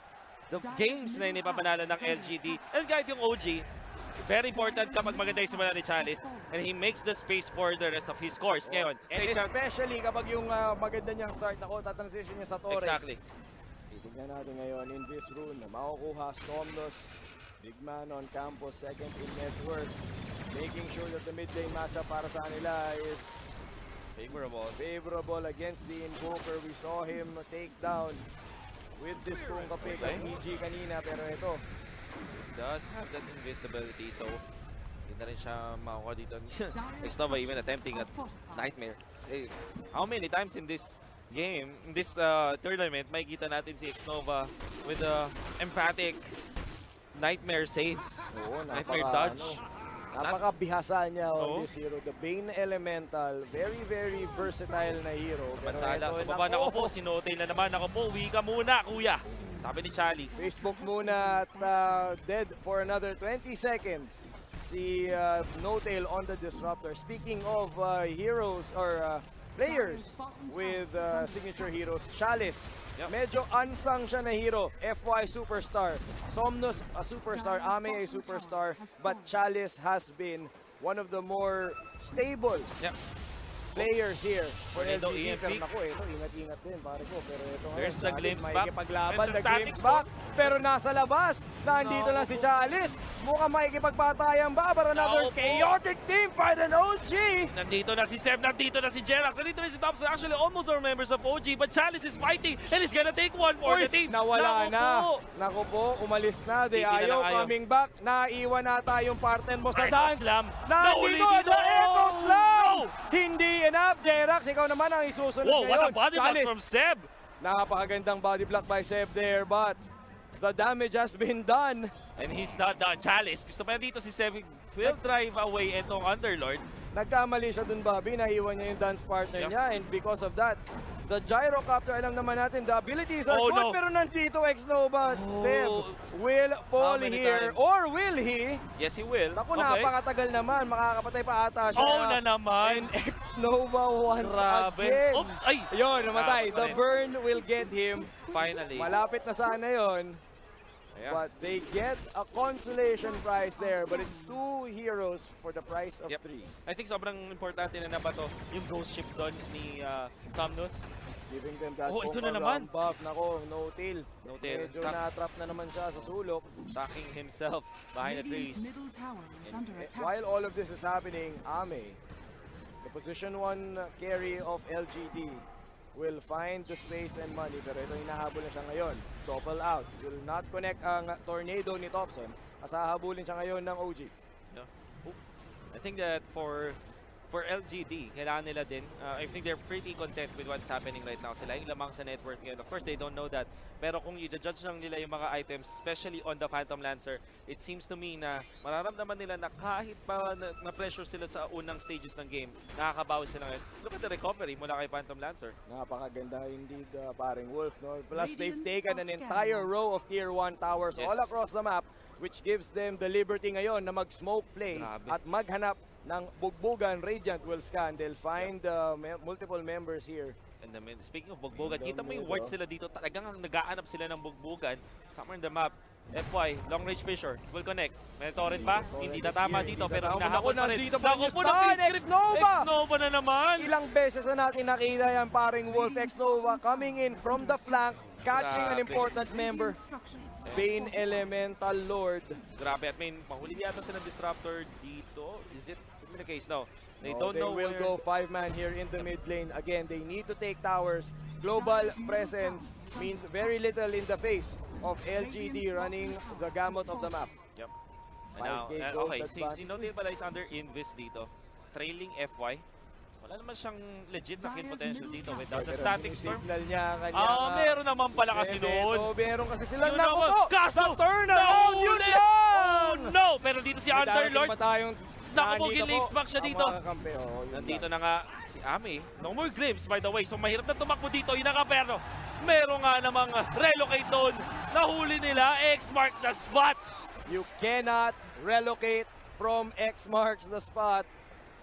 the games na inipapanalo ng LGD. And kahit yung OG, very important kapag maganda yung simula ni Chalice and he makes the space for the rest of his scores. Ngayon, And especially kapag yung ah, maganda niyang start ako, tatransition niya sa Torre. Exactly. Titignan natin ngayon in this rune na makukuha Somnos, big man on campus, second in net worth, making sure that the midday lane matchup para sa kanila is Favorable. favorable against the Invoker. We saw him take down with this kung kapit ng EG kanina, pero ito, does have that invisibility, so hindi na rin siya makuha dito. Exnova even attempting a nightmare. Eh, How many times in this game, in this uh, tournament, makikita natin si Exnova with a emphatic nightmare saves. Oo, Nightmare napaka, dodge. ano, napakabihasa niya on Oo. this hero. The Bane Elemental, very, very versatile na hero. Pero Samantala, ito, sa baba nako, nako po, si Note na naman. Nako po, uwi ka muna, kuya. Sabi ni Chalice. Facebook muna at uh, dead for another 20 seconds. Si uh, No-Tail on the Disruptor. Speaking of uh, heroes or uh, players with uh, signature heroes, Chalice. Yep. Medyo unsung siya na hero. FY superstar. Somnos a superstar. Ame a superstar. But Chalice has been one of the more stable Yep. Players here for Tornado LGD. Pero naku, ito, ingat-ingat din, pare ko. Pero ito ngayon, There's the Chalice glimpse back. makikipaglaban, the the glimpse back. Pero nasa labas, nandito Naku lang si. Chalice. Mukhang makikipagpatayan ba para another Naku po. chaotic team fight an OG. Nandito na si Seb, nandito na si Jerax, nandito rin si Thompson. Actually, almost all members of OG, but Chalice is fighting and he's gonna take one for Uy, the team. nawala Naku na. po. Naku po, umalis na. Di na ayaw ayaw. coming back. Naiwan nata yung partner mo sa Echo dance. Slam. Nandito, dito. the Echo Slam! Hindi enough, Jerax. Ikaw naman ang isusunod Whoa, what ngayon. a body blast from Seb. Napakagandang body block by Seb there, but the damage has been done. And he's not done. Chalice, gusto pa dito si Seb will drive away itong Underlord. Nagkamali siya dun, Bobby. Nahiwan niya yung dance partner Yep. niya. And because of that, the gyrocopter, alam naman natin, the abilities are Oh, good. no. Pero nandito, X-Nova. Oh. Seb will fall here. times? Or will he? Yes, he will. Naku, Okay. napakatagal naman. Makakapatay pa ata siya. Oh, na naman. And X-Nova once Grabe. again. Oops, ay. Yun, namatay. The burn will get him. Finally. Malapit na sana yon. Ayan. But they get a consolation prize there. But it's two heroes for the price of Yep. three. I think sobrang importante na nabato yung ghost ship doon ni uh, Somnus. Giving them that Oh, ito na naman. buff. Nako, no tail. No tail. Medyo Trap. na-trap na naman siya sa sulok. Attacking himself behind the trees. Eh. While all of this is happening, Ame, the position 1 carry of LGD, will find the space and money. Pero ito hinahabol na siya ngayon. Double out. Will not connect ang tornado ni Thompson. As hahabulin siya ngayon ng OG. No? Oop. I think that for for LGD, kailangan nila din. uh, I think they're pretty content with what's happening right now. Sila yung lamang sa network ngayon. Of course, they don't know that. Pero kung i-judge lang nila yung mga items, especially on the Phantom Lancer, it seems to me na mararamdaman nila na kahit pa na, na-pressure sila sa unang stages ng game, nakakabawi sila ngayon. Look at the recovery mula kay Phantom Lancer. Napakaganda indeed, uh, paring Wolf. No? Plus, they've taken an entire row of Tier 1 towers Yes. all across the map, which gives them the liberty ngayon na mag-smoke play Grabe. at maghanap ng bugbugan. Radiant will scan. They'll find uh, me- multiple members here. And I mean, speaking of bugbugan, kita mo yung wards nila dito, talagang nag-aanap sila ng bugbugan somewhere in the map. FY, long range Fisher, will connect. May torrent ba? Hindi na tama dito, na pero hinahabol pa rin. yung po, stun, na-free X-Nova! X-Nova na naman! Ilang beses na natin nakita yan, paring Wolf X Nova coming in from the flank, catching an important member. Bane Elemental Lord. Grabe, at may mahuli yata sila ng Disruptor dito. Is it in the case? No. They don't know will where... go five man here in the mid lane. Again, they need to take towers. Global presence means very little in the face of LGD running the gamut of the map. Yep. And now, 5K uh, okay, si, si is under Invis dito. Trailing FY. Wala naman siyang legit na kill potential dito without the static storm. signal niya kanya. Ah, meron naman pala kasi noon. Oh, meron kasi sila. Naman. po! Kaso, The! Yun nahuli! lang! Oh no! Pero dito si Underlord. tayong Naku po, gilips back siya dito. Oh, Nandito lang. na nga si Ami. No more glimpse by the way. So mahirap na tumakbo dito. Yun ang kaperno. Meron nga namang relocate doon. Nahuli nila. X mark the spot. You cannot relocate from X marks the spot.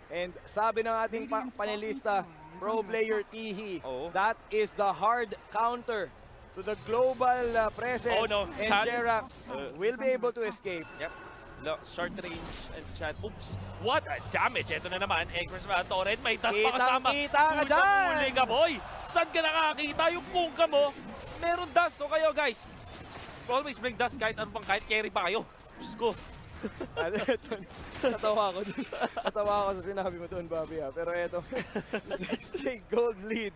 And sabi ng ating pa- panelista, pro player Tihi, Oo. that is the hard counter to the global uh, presence. Oh, no. And. Jerax Uh, will be able to escape. Yep. Lo, short range and chat. Oops. What a damage. Ito na naman. Express ba? Torrent. May dust pa kasama. Kitang-kita ka dyan. Huli ka, boy. Saan ka nakakita? Yung pungka mo. Meron dust. So kayo, guys. Always bring dust kahit ano pang kahit carry pa kayo. Diyos ko. Ano, natawa dun. Natawa ako sa sinabi mo doon, Bobby. Ha? Pero eto, 6K gold lead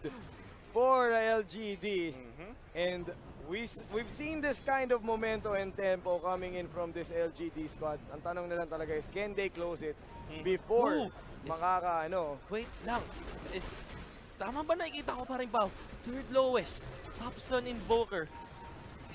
for LGD. Mhm. And we, we've seen this kind of momento and tempo coming in from this LGD squad. Ang tanong na lang talaga is, can they close it before Ooh. makaka, ano, Wait lang. Is, tama ba nakikita ko pa rin ba? Third lowest. Thompson Invoker.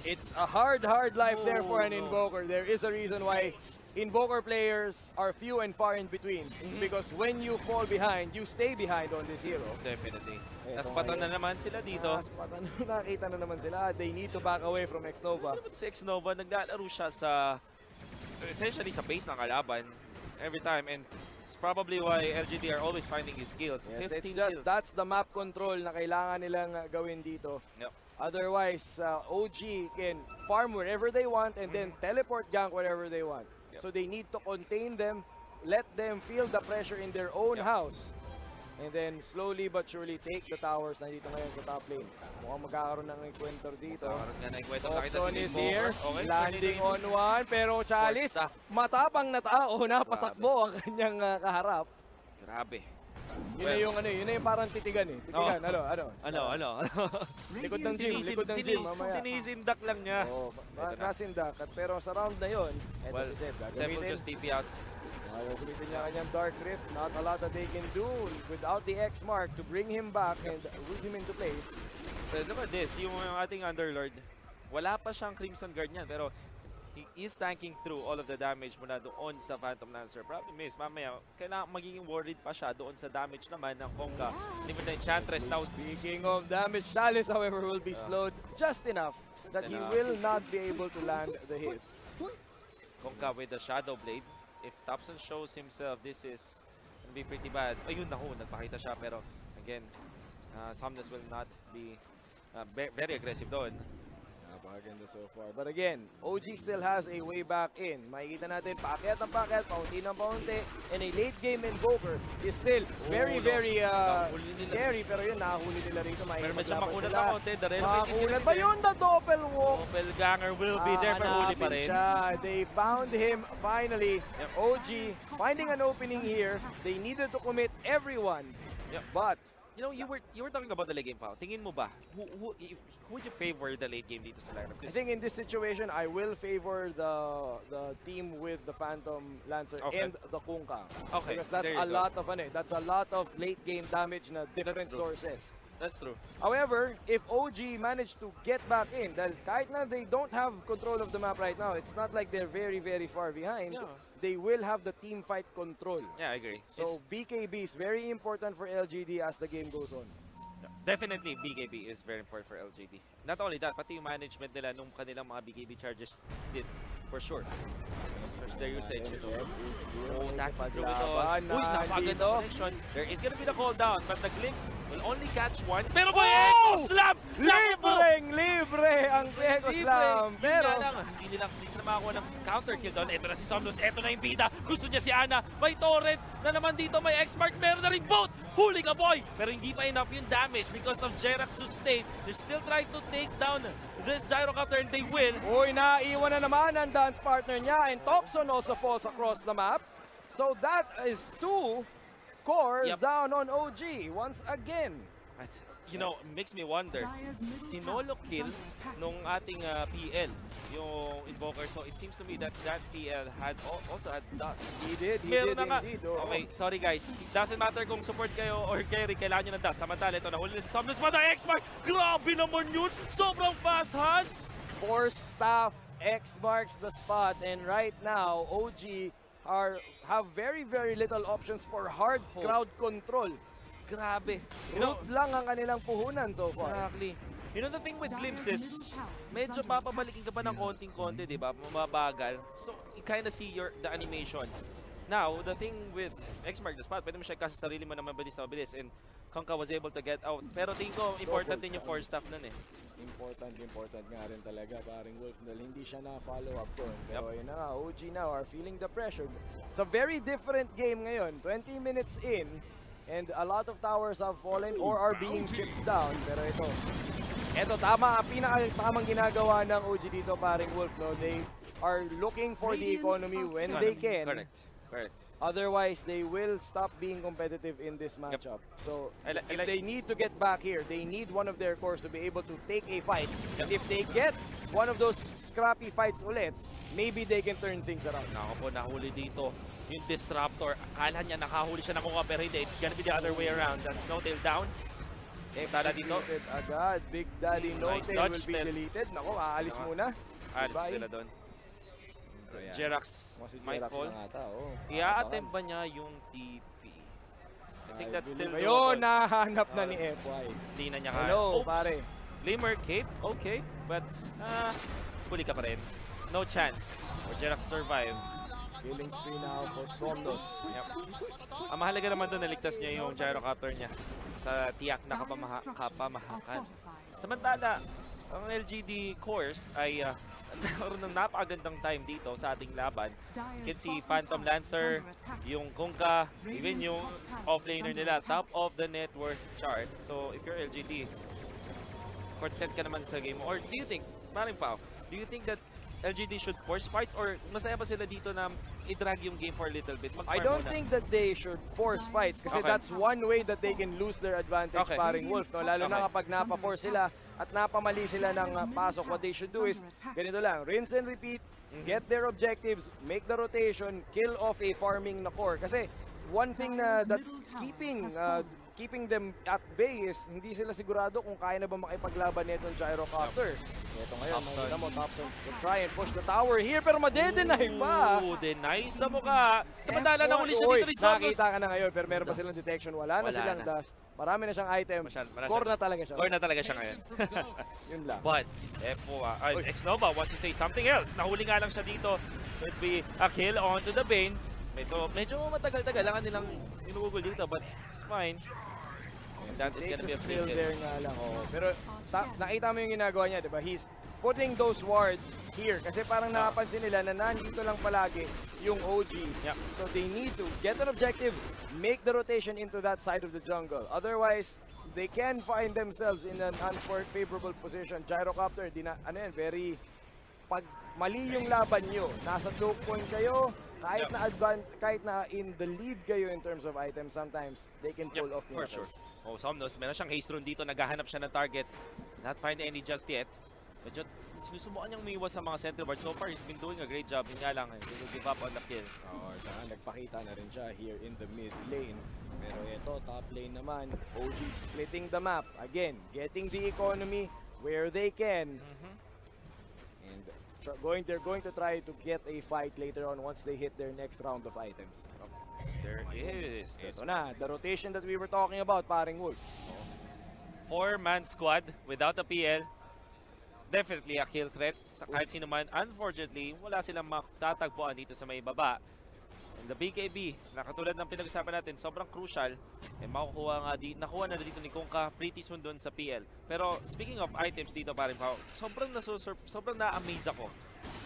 It's a hard, hard life there for an Oh. Invoker. There is a reason why Invoker players are few and far in between. Mm-hmm. Because when you fall behind, you stay behind on this hero. Definitely. Naspatan na naman sila dito. Mas patan- nakita na naman sila. They need to back away from X-Nova. Si X-Nova, naglalaro siya sa, essentially sa base ng kalaban every time. And it's probably why LGD are always finding his skills. Yes, 15 it's just kills. that's the map control na kailangan nilang uh, gawin dito. Yep. Otherwise, uh, OG can farm wherever they want and then teleport gank wherever they want. Yep. So they need to contain them, let them feel the pressure in their own Yep. house. And then slowly but surely take the towers na dito ngayon sa top lane. Mukhang magkakaroon ng encounter dito. Karoon nga ikwento nakita Opson is here, Okay, landing on one, pero Chalice, matapang na tao, napatakbo ang kanyang uh, kaharap. Grabe. Yun na yung ano, yun na yung parang titigan eh. Titigan, Oh. ano, ano. Ano, ano? Likod ng gym, likod ng gym, mamaya. sinisindak lang niya. Oo, ma- nasindak. At pero sa round na yon, eto Well, si Seb, Seb will just TP out. Gagamitin niya kanyang Dark Rift. Not a lot that they can do without the X mark to bring him back and root him into place. So, naman this, yung ating Underlord, wala pa siyang Crimson Guard niyan, pero he is tanking through all of the damage mula doon sa Phantom Lancer. Problem is, mamaya, kailangan magiging worried pa siya doon sa damage naman ng Kongka. Hindi mo Enchantress now. Speaking of damage, Chalice, however, will be slowed just enough that he will not be able to land the hits. Kongka with the Shadow Blade. If Thompson shows himself, this is gonna be pretty bad. Ayun, naku, nagpakita siya, pero again, uh, Somnus will not be uh, ve- very aggressive doon. Napakaganda so far. But again, OG still has a way back in. Makikita natin, paakyat ng paakyat, paunti ng paunti. And a late game invoker is still very, Oh, very uh, scary. Pero yun, nahuli nila rito. Pero medyo makunat na konti. Makunat ba yun? The doppel walk. Doppelganger will be there, pero huli pa rin. siya. They found him finally. Yep. OG finding an opening here. They needed to commit everyone. Yep. But You know, you were you were talking about the late game pa. Tingin mo ba, who, who, if, who would you favor the late game dito sa lineup? I think in this situation, I will favor the the team with the Phantom Lancer Okay. and the Kungka. Okay, Because that's a go. lot of ano, eh, that's a lot of late game damage na different true. sources. That's true. However, if OG managed to get back in, dahil kahit na they don't have control of the map right now, it's not like they're very, very far behind. Yeah. They will have the team fight control. Yeah, I agree. So BKB is very important for LGD as the game goes on. It's- definitely BKB is very important for LGD. Not only that, pati yung management nila nung kanilang mga BKB charges did, for sure. Especially their usage. So, oh, tactic through Uy, na napaganda dito. connection. There is gonna be the call down, but the Glimpse will only catch one. Pero boy, Oh! Slam! Libreng libre ang Echo Slam. Pero, lang, hindi nila, hindi sila makakuha ng counter kill doon. Ito na si Somnos, ito na yung bida. Gusto niya si Ana. May torrent na naman dito, may X-Mark. Meron na rin boat. Huli ka boy! Pero hindi pa enough yung damage because of Jerax stay. They're still trying to take down this Gyrocopter and they will. Uy, naiwan na naman ang dance partner niya and Thompson also falls across the map. So that is two cores Yep. down on OG once again. You know, makes me wonder. Dire's middle Si tower Nolo is kill nung ating uh, PL, yung Invoker. So it seems to me that that PL had al- also had dust. He did, he Meron did na indeed. oo. Okay, sorry guys. Doesn't matter kung support kayo or carry, kailangan nyo ng dust. Samantala, ito, nahuli na si Somnus Mata X-Mark. Grabe naman yun! Sobrang fast hands! Force staff X marks the spot and right now OG are have very very little options for hard Oh. crowd control. Grabe. You know, Root lang ang kanilang puhunan so far. exactly. You know the thing with glimpses, medyo papabalikin ka pa ng konting-konti, di ba? Mababagal. So, you kind of see your the animation. Now, the thing with X-Mark the spot, pwede mo siya kasi sarili mo na mabilis na mabilis and Kangka was able to get out. Pero tingin ko, important din yung four staff nun eh. Important, important nga rin talaga paring Wolf dahil hindi siya na-follow up doon. Pero yun na nga, OG now are feeling the pressure. It's a very different game ngayon. 20 minutes in and a lot of towers have fallen or are being chipped down. Pero ito, ito tama, pinaka-tamang ginagawa ng OG dito paring Wolf. No? They are looking for the economy when they can. Correct. Correct. Otherwise, they will stop being competitive in this matchup. So, I li- I if like- they need to get back here, they need one of their cores to be able to take a fight. And if they get one of those scrappy fights ulit, maybe they can turn things around. Nako po, nahuli dito. Yung Disruptor, akala niya nakahuli siya ng kuha, pero hindi. It's gonna be the other way around. That's no tail down. Tara dito. Agad. Big Daddy No Nice Tail dodge, will be Ted. deleted. Nako, aalis Tama. muna. Alis Goodbye. sila doon. Jerax Mga si might Jerax fall. na ata, oh. Ia-attempt ba niya yung TP? I think that's still Ayun, doable. nahanap na Ah. ni FY. Hindi na niya kaya. Hello, Oops. pare. Glimmer, Cape, okay. But, ah, huli ka pa rin. No chance for Jerax to survive. Killing spree now for Somnos. Yep. Ang mahalaga naman doon, naligtas niya yung gyrocopter niya sa tiyak na kapamaha kapamahakan. Samantala, ang LGD course ay uh, nagkaroon ng napakagandang time dito sa ating laban. You can see Phantom Lancer, yung Kungka, even yung offlaner nila, top of the net worth chart. So if you're LGD, content ka naman sa game. Or do you think, maring Pao, do you think that LGD should force fights or masaya pa sila dito na i-drag yung game for a little bit? I don't muna. think that they should force fights kasi Okay. that's one way that they can lose their advantage Okay. paring Wolf. No? Lalo na Okay. kapag napa-force sila at napamali sila ng uh, pasok, what they should do is ganito lang, rinse and repeat, get their objectives, make the rotation, kill off a farming na core. Kasi one thing na that's keeping uh, keeping them at bay is hindi sila sigurado kung kaya na ba makipaglaban nito Gyrocopter. Ito ngayon, makikita mo, Thompson to try and push the tower here pero madedenay pa. Ooh, deny sa mukha. Samantala, F1, nahuli siya dito ni Somos. Nakita ka na ngayon pero meron pa silang detection. Wala, na Wala silang na. dust. Marami na siyang item. Masyal- wala Core na talaga siya. Core na talaga siya ngayon. Yun lang. But, F1, uh, X-Nova wants to say something else. Nahuli nga lang siya dito. Could be a kill onto the Bane. Medyo, medyo matagal-tagal lang nilang inugugol dito, but it's fine. That is gonna be a free kill. there nga lang. Oo. Pero ta- nakita mo yung ginagawa niya, di ba? He's putting those wards here. Kasi parang napapansin nila na nandito lang palagi yung OG. Yeah. So they need to get an objective, make the rotation into that side of the jungle. Otherwise, they can find themselves in an unfavorable position. Gyrocopter, di na, ano yan, very pag mali yung laban nyo, nasa choke point kayo, kahit na advance, kahit na in the lead kayo in terms of items, sometimes they can pull Yep, off for sure. Oh, Somnos, meron siyang haste rune dito. Naghahanap siya ng target. Not find any just yet. Medyo sinusubukan niyang umiwas sa mga central bars. So far, he's been doing a great job. Yun nga lang, eh. He will give up on the kill. Oo, saka nagpakita na rin siya here in the mid lane. Pero ito, top lane naman, OG splitting the map. Again, getting the economy where they can. Mhm. And tr- going, they're going to try to get a fight later on once they hit their next round of items. There is. This Ito na, the rotation that we were talking about, paring Wolf. four-man squad without a PL. definitely a kill threat sa kahit sino man. Unfortunately, wala silang matatagpuan dito sa may baba. The BKB, na katulad ng pinag-usapan natin, sobrang crucial. Eh, makukuha nga di, nakuha na dito ni Kongka pretty soon doon sa PL. Pero speaking of items dito, parin pa, sobrang nasusurp, sobrang na-amaze ako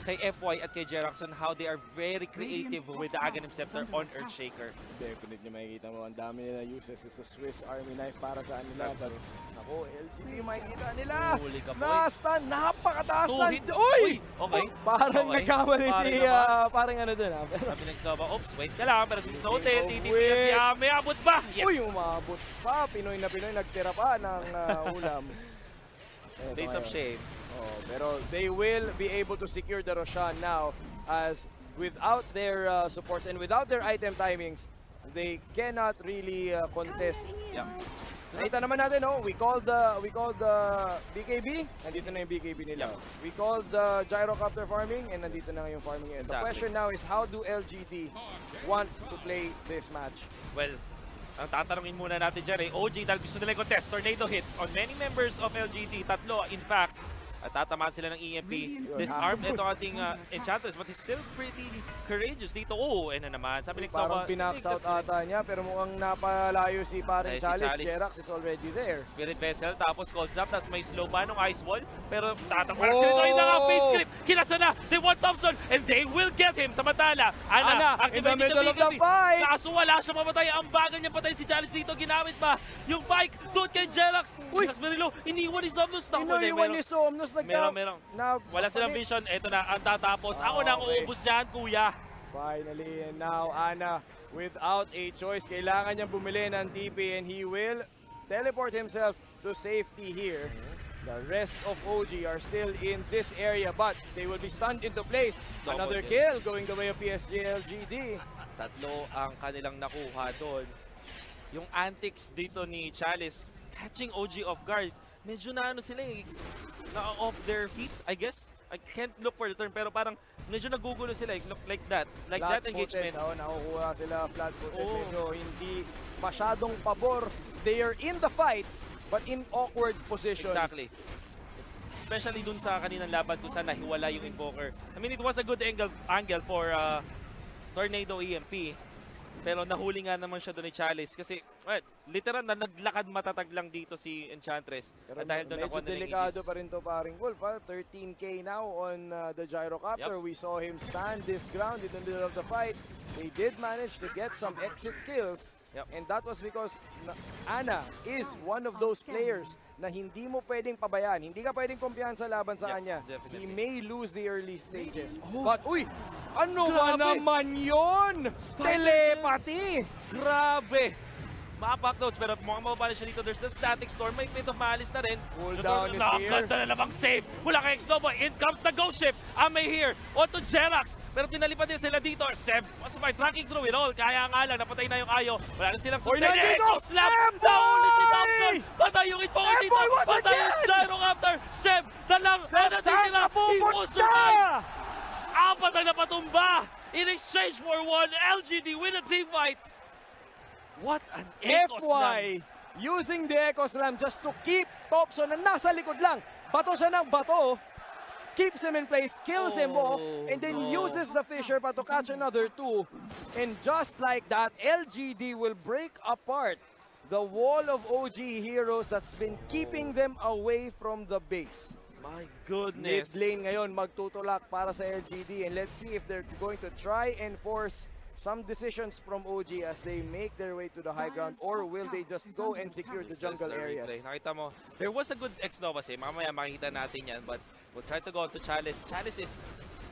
kay FY at kay Jeraxon how they are very creative with the Aghanim Scepter on Earthshaker. Definitely makikita mo, ang dami nila uses. It's a Swiss Army knife para sa. That's But, ako, LGD, makikita nila. Huli ka, boy. Na-stun, napakataas hits. Uy! Okay. Parang Okay. nagkamali si, ah, parang ano dun ah. Sabi ng Slova, oops, wait ka lang. Pero si Note, of TTP yan si Ame. Abot ba? Yes! Uy, umabot pa. Pinoy na Pinoy, nagtira pa ng ah, ulam. Days of shame. Oh, pero they will be able to secure the Roshan now as without their uh, supports and without their item timings, they cannot really uh, contest. Yeah. Nakita naman natin, no? We called the we called the BKB, nandito na yung BKB nila. We called the gyrocopter farming and nandito na yung farming ngayon. The Exactly. question now is how do LGD want to play this match? Well, ang tatanungin muna natin dyan eh, OG dahil gusto nila contest tornado hits on many members of LGD. Tatlo, in fact, at tatamaan sila ng EMP. Disarm ito ating uh, Enchantress but he's still pretty courageous dito. Oh, and na naman. Sabi ni Parang Xova, pinax out ata niya pero mukhang napalayo si Paring Ay, si Chalice. Chalice. Jerax is already there. Spirit Vessel, tapos Cold Snap, tapos may slow pa nung Ice Wall. Pero tatakpan oh! sila ito yung nga face grip. Kinasa na, they want Thompson, and they will get him. Samantala, Ana, Ana, in the middle of the fight. Kaso wala siya mamatay. Ang bagal niya patay si Chalice dito. Ginamit pa yung bike doon kay Jerax. Jerax Merilo, iniwan ni Somnus. Naku, Ino hindi, Somnos nagka... Meron, meron. Na, Wala silang vision. Ito na, ang tatapos. Ako Ah, na ang okay. uubos niyan, kuya. Finally, and now Ana, without a choice, kailangan niyang bumili ng TP and he will teleport himself to safety here. The rest of OG are still in this area, but they will be stunned into place. Double Another kill. kill going the way of PSG LGD. Tatlo ang kanilang nakuha doon. Yung antics dito ni Chalice, catching OG off guard. Medyo na ano sila eh, na off their feet, I guess. I can't look for the term, pero parang medyo nagugulo sila, eh, look like that. Like that engagement. Oh, nakukuha sila flat footed. Oo. Medyo hindi masyadong pabor. They are in the fights, but in awkward positions. Exactly. Especially dun sa kaninang laban kung saan nahiwala yung Invoker. I mean, it was a good angle, angle for uh, Tornado EMP. Pero nahuli nga naman siya doon ni Chalice kasi well, literal na naglakad matatag lang dito si Enchantress. Pero At dahil doon medyo delikado pa rin to paring Wolf. Ha? 13k now on uh, the gyrocopter. We saw him stand this ground in the middle of the fight. They did manage to get some exit kills. Yep. And that was because na- Ana is one of those players na hindi mo pwedeng pabayaan. Hindi ka pwedeng kumpiyansa laban sa kanya. definitely. He may lose the early stages. But, uy! Ano ba naman yun? Telepathy! Grabe! Mapak notes, pero mukhang mababa na siya dito. There's the static storm. May bit of malice na rin. Cool down is here. Nakaganda na namang save. Mula kay Xnova. In comes the ghost ship. Ame here. Onto Jerax. Pero pinalipat din sila dito. Seb, was by tracking through it all. Kaya nga lang, napatay na yung Ayo. Wala na silang sustain. nandito! Echo slap! F-boy! Nahuli si Thompson! Patay yung Invoker dito! Patay yung again! Gyrocopter! Seb, dalang! Seb, ano saan titira? ka He will pupunta? Apat ang napatumba! In exchange for one, LGD win a team fight! What an Echo FY slam. using the Echo Slam just to keep Thompson na nasa likod lang. Bato siya ng bato. Keeps him in place, kills him Oh, off, and then no. uses the Fisher pa to catch another two. And just like that, LGD will break apart the wall of OG heroes that's been keeping them away from the base. My Mid goodness. lane ngayon magtutulak para sa LGD and let's see if they're going to try and force some decisions from OG as they make their way to the high ground or will they just go and secure the jungle areas? Nakita mo, there was a good X-Nova kasi mamaya makikita natin yan but we'll try to go to Chalice. Chalice is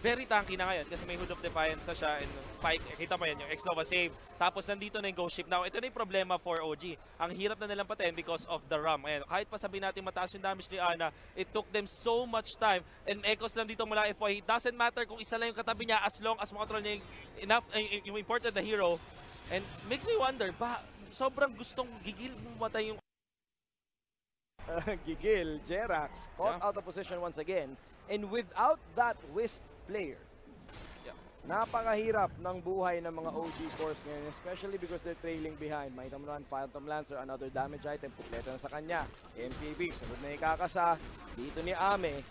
very tanky na ngayon kasi may Hood of Defiance na siya and Pike, kita mo yan, yung X-Nova save. Tapos nandito na yung Ghost Ship. Now, ito na yung problema for OG. Ang hirap na nilang patayin because of the RAM. Ayan, kahit pa sabihin natin mataas yung damage ni Ana, it took them so much time. And Echoes lang dito mula FY. It doesn't matter kung isa lang yung katabi niya as long as makontrol niya yung, enough, yung important na hero. And makes me wonder, ba, sobrang gustong gigil bumatay yung Gigil, Jerax caught Yeah. out of position once again and without that Wisp player, Yeah. napakahirap ng buhay ng mga OG scores ngayon, especially because they're trailing behind. May mo naman, Phantom Lancer, another damage item, kompleto na sa kanya. MPB, sunod na ikakasa, dito ni Ame.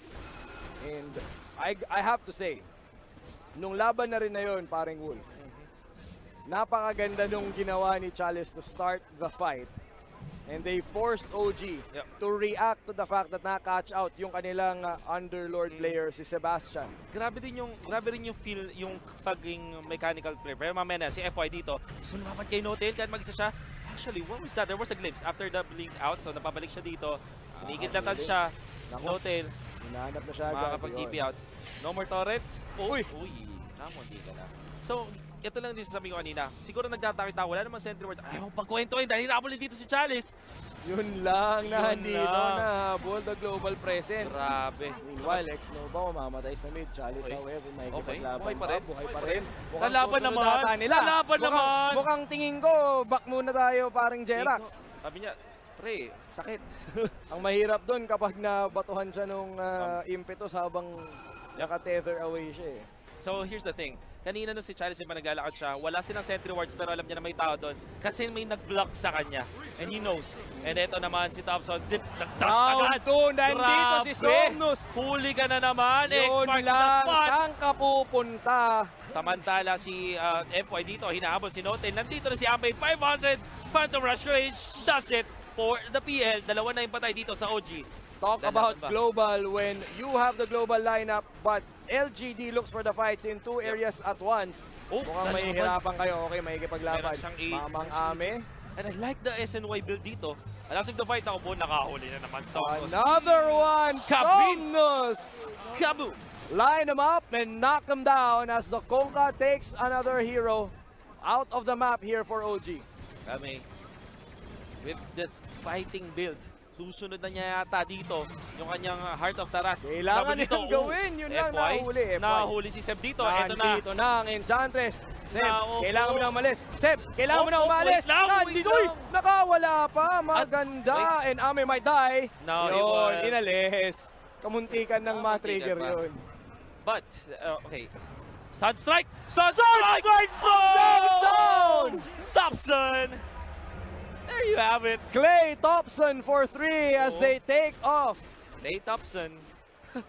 And I, I have to say, nung laban na rin na yun, paring Wolf, napakaganda nung ginawa ni Chalice to start the fight. And they forced OG Yep. to react to the fact that na-catch out yung kanilang uh, underlord player si Sebastian. grabe din yung grabe rin yung feel yung pagiging mechanical player. Pero mamaya na si FY dito, gusto lumaban kay Notail kahit mag-isa siya. Actually, what was that? There was a glimpse after the blink out. So napabalik siya dito. Inigit-latan really? siya. Notail, Hinahanap na siya makakapag-TP out. No more turret. Uy! Uy! Namo, hindi ka na. So, ito lang din sabi ko kanina. Siguro nagtatakita, wala naman sentry ward. Ayaw pagkwentuhin dahil hinabol dito si Chalice. Yun lang na Yun dito lang. nahabol the global presence. Grabe. Meanwhile, X-Nova mamamatay sa mid. Chalice, Okay. however, may Okay. kipaglaban Buhay pa rin. Buhay pa rin. Mukhang Kalaban naman. nila. Kalaban mukhang, naman. Mukhang tingin ko, back muna tayo paring Jerax. Sabi niya, pre, sakit. Ang mahirap doon kapag nabatuhan siya nung uh, impetus habang naka-tether away siya eh. So here's the thing. Kanina nung si Chalice yung naglalakad siya, wala silang sentry wards pero alam niya na may tao doon kasi may nag-block sa kanya. And he knows. And eto naman si Thompson, nagtas Round agad. 2, nandito si. Somnus. Huli ka na naman. X-Mark sa spot. saan ka pupunta? Samantala si uh, FY dito, hinahabol si Noten. Nandito na si Amay, 500. Phantom Rush Range does it for the PL. Dalawa na yung patay dito sa OG. Talk about ba? global when you have the global lineup but LGD looks for the fights in two areas at once. Oh, Mukhang may hirapan kayo. Okay, may ikipaglaban. Mamang Ame. And I like the SNY build dito. Alas of the fight ako po, nakahuli na naman. Stomos. Another one. Somnus. Kaboom! Line them up and knock them down as the Konka takes another hero out of the map here for OG. Kami, with this fighting build, susunod na niya yata dito yung kanyang Heart of Taras. Kailangan dito, niyang gawin. Yun lang, FY, nahuli, FY. Nahuli si Seb dito. Ito na. Nandito na ang Enchantress. Seb, Naupo. kailangan mo na umalis. Seb, kailangan mo na umalis. wait lang, wait Nandito, lang. uy, nakawala pa. Maganda. wait. And Ame might die. No, yun, inalis. Kamuntikan ng ma-trigger Kamuntikan pa. yun. But, uh, okay. Sunstrike! Sunstrike! Sunstrike from downtown! Thompson! There you have it. Clay Thompson for three as Oh. they take off. Clay Thompson.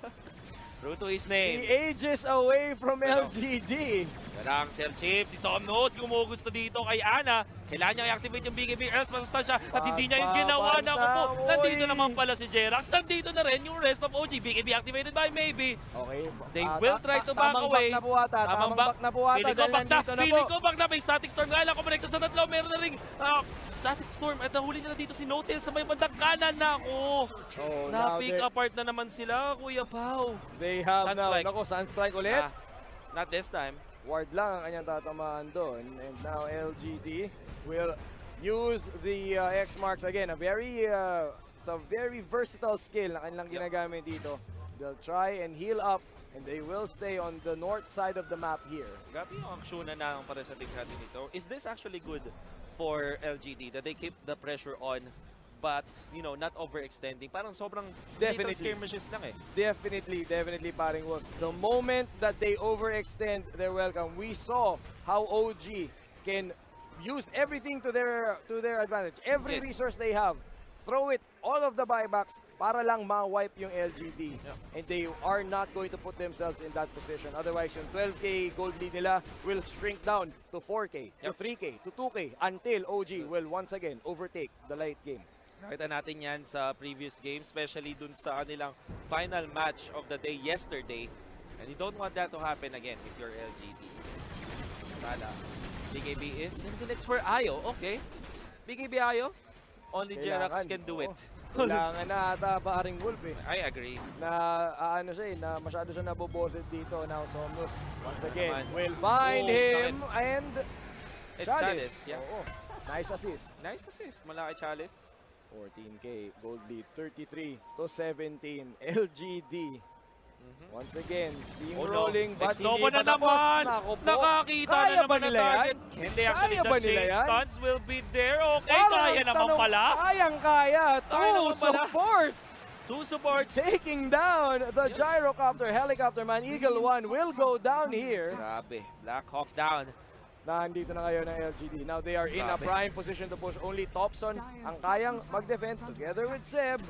True to his The name. ages away from LGD. Yan ang Sir Chip, si Somnos, gumugusto dito kay Ana. Kailangan niya i-activate yung BKB else siya at hindi niya yung ginawa na Pagpapanta, po. Nandito naman pala si Jerax. Nandito na rin yung rest of OG. BKB activated by maybe. Okay. They ah, will ta- try ta- to back tamang away. Back na po ata. Tamang back na po ata. Feeling ko back na. Feeling ko back na. May static storm nga lang. Kumonekta sa tatlo. Meron na rin ah, static storm. At nahuli nila dito si Notail sa may bandang kanan na ako. Oh, they- apart na naman sila, Kuya Pao. They have now. Sunstrike. Nako, Sunstrike ulit. Ah, not this time. Ward lang ang kanyang tatamaan doon. And now LGD will use the uh, X marks again. A very, uh, it's a very versatile skill na kanilang ginagamit dito. They'll try and heal up and they will stay on the north side of the map here. Grabe yung aksyon na ng para sa big natin ito. Is this actually good for LGD that they keep the pressure on but, you know, not overextending? Parang sobrang Definitely. skirmishes lang eh. Definitely, definitely paring Wolf. The moment that they overextend their welcome, we saw how OG can use everything to their to their advantage. Every Yes. resource they have, throw it all of the buybacks para lang ma-wipe yung LGD. And they are not going to put themselves in that position. Otherwise, yung 12k gold lead nila will shrink down to 4k, to Yep. 3k, to 2k until OG will once again overtake the late game. Nakita natin yan sa previous game, especially dun sa kanilang final match of the day yesterday. And you don't want that to happen again if you're LGD. Tala. BKB is Infinix for Ayo. Okay. BKB Ayo. Only Jerax can do it. Kailangan na ata paring Wolf eh. I agree. na ah, ano siya eh, na masyado siya naboboset dito. Now Somnus, once again, Naman. will find Oh, him and It's Chalice. Yeah. Oo. Nice assist. Nice assist mula kay Chalice. 14k, gold lead 33 to 17. LGD. Once again, steamrolling, but Next Nova hindi na naman! Nakakita Kaya na naman ng nila yan? target. Hindi actually Kaya the chain stunts will be there. Okay, Parang kaya ang naman tanong, pala. Kayang kaya. Kaya Two pala. supports. two supports. Taking down the gyrocopter helicopter man. Eagle 1 will go down here. Grabe, Black Hawk down. Nandito na ngayon ng LGD. Now they are in a prime position to push. Only Topson ang kayang mag-defense together with Seb.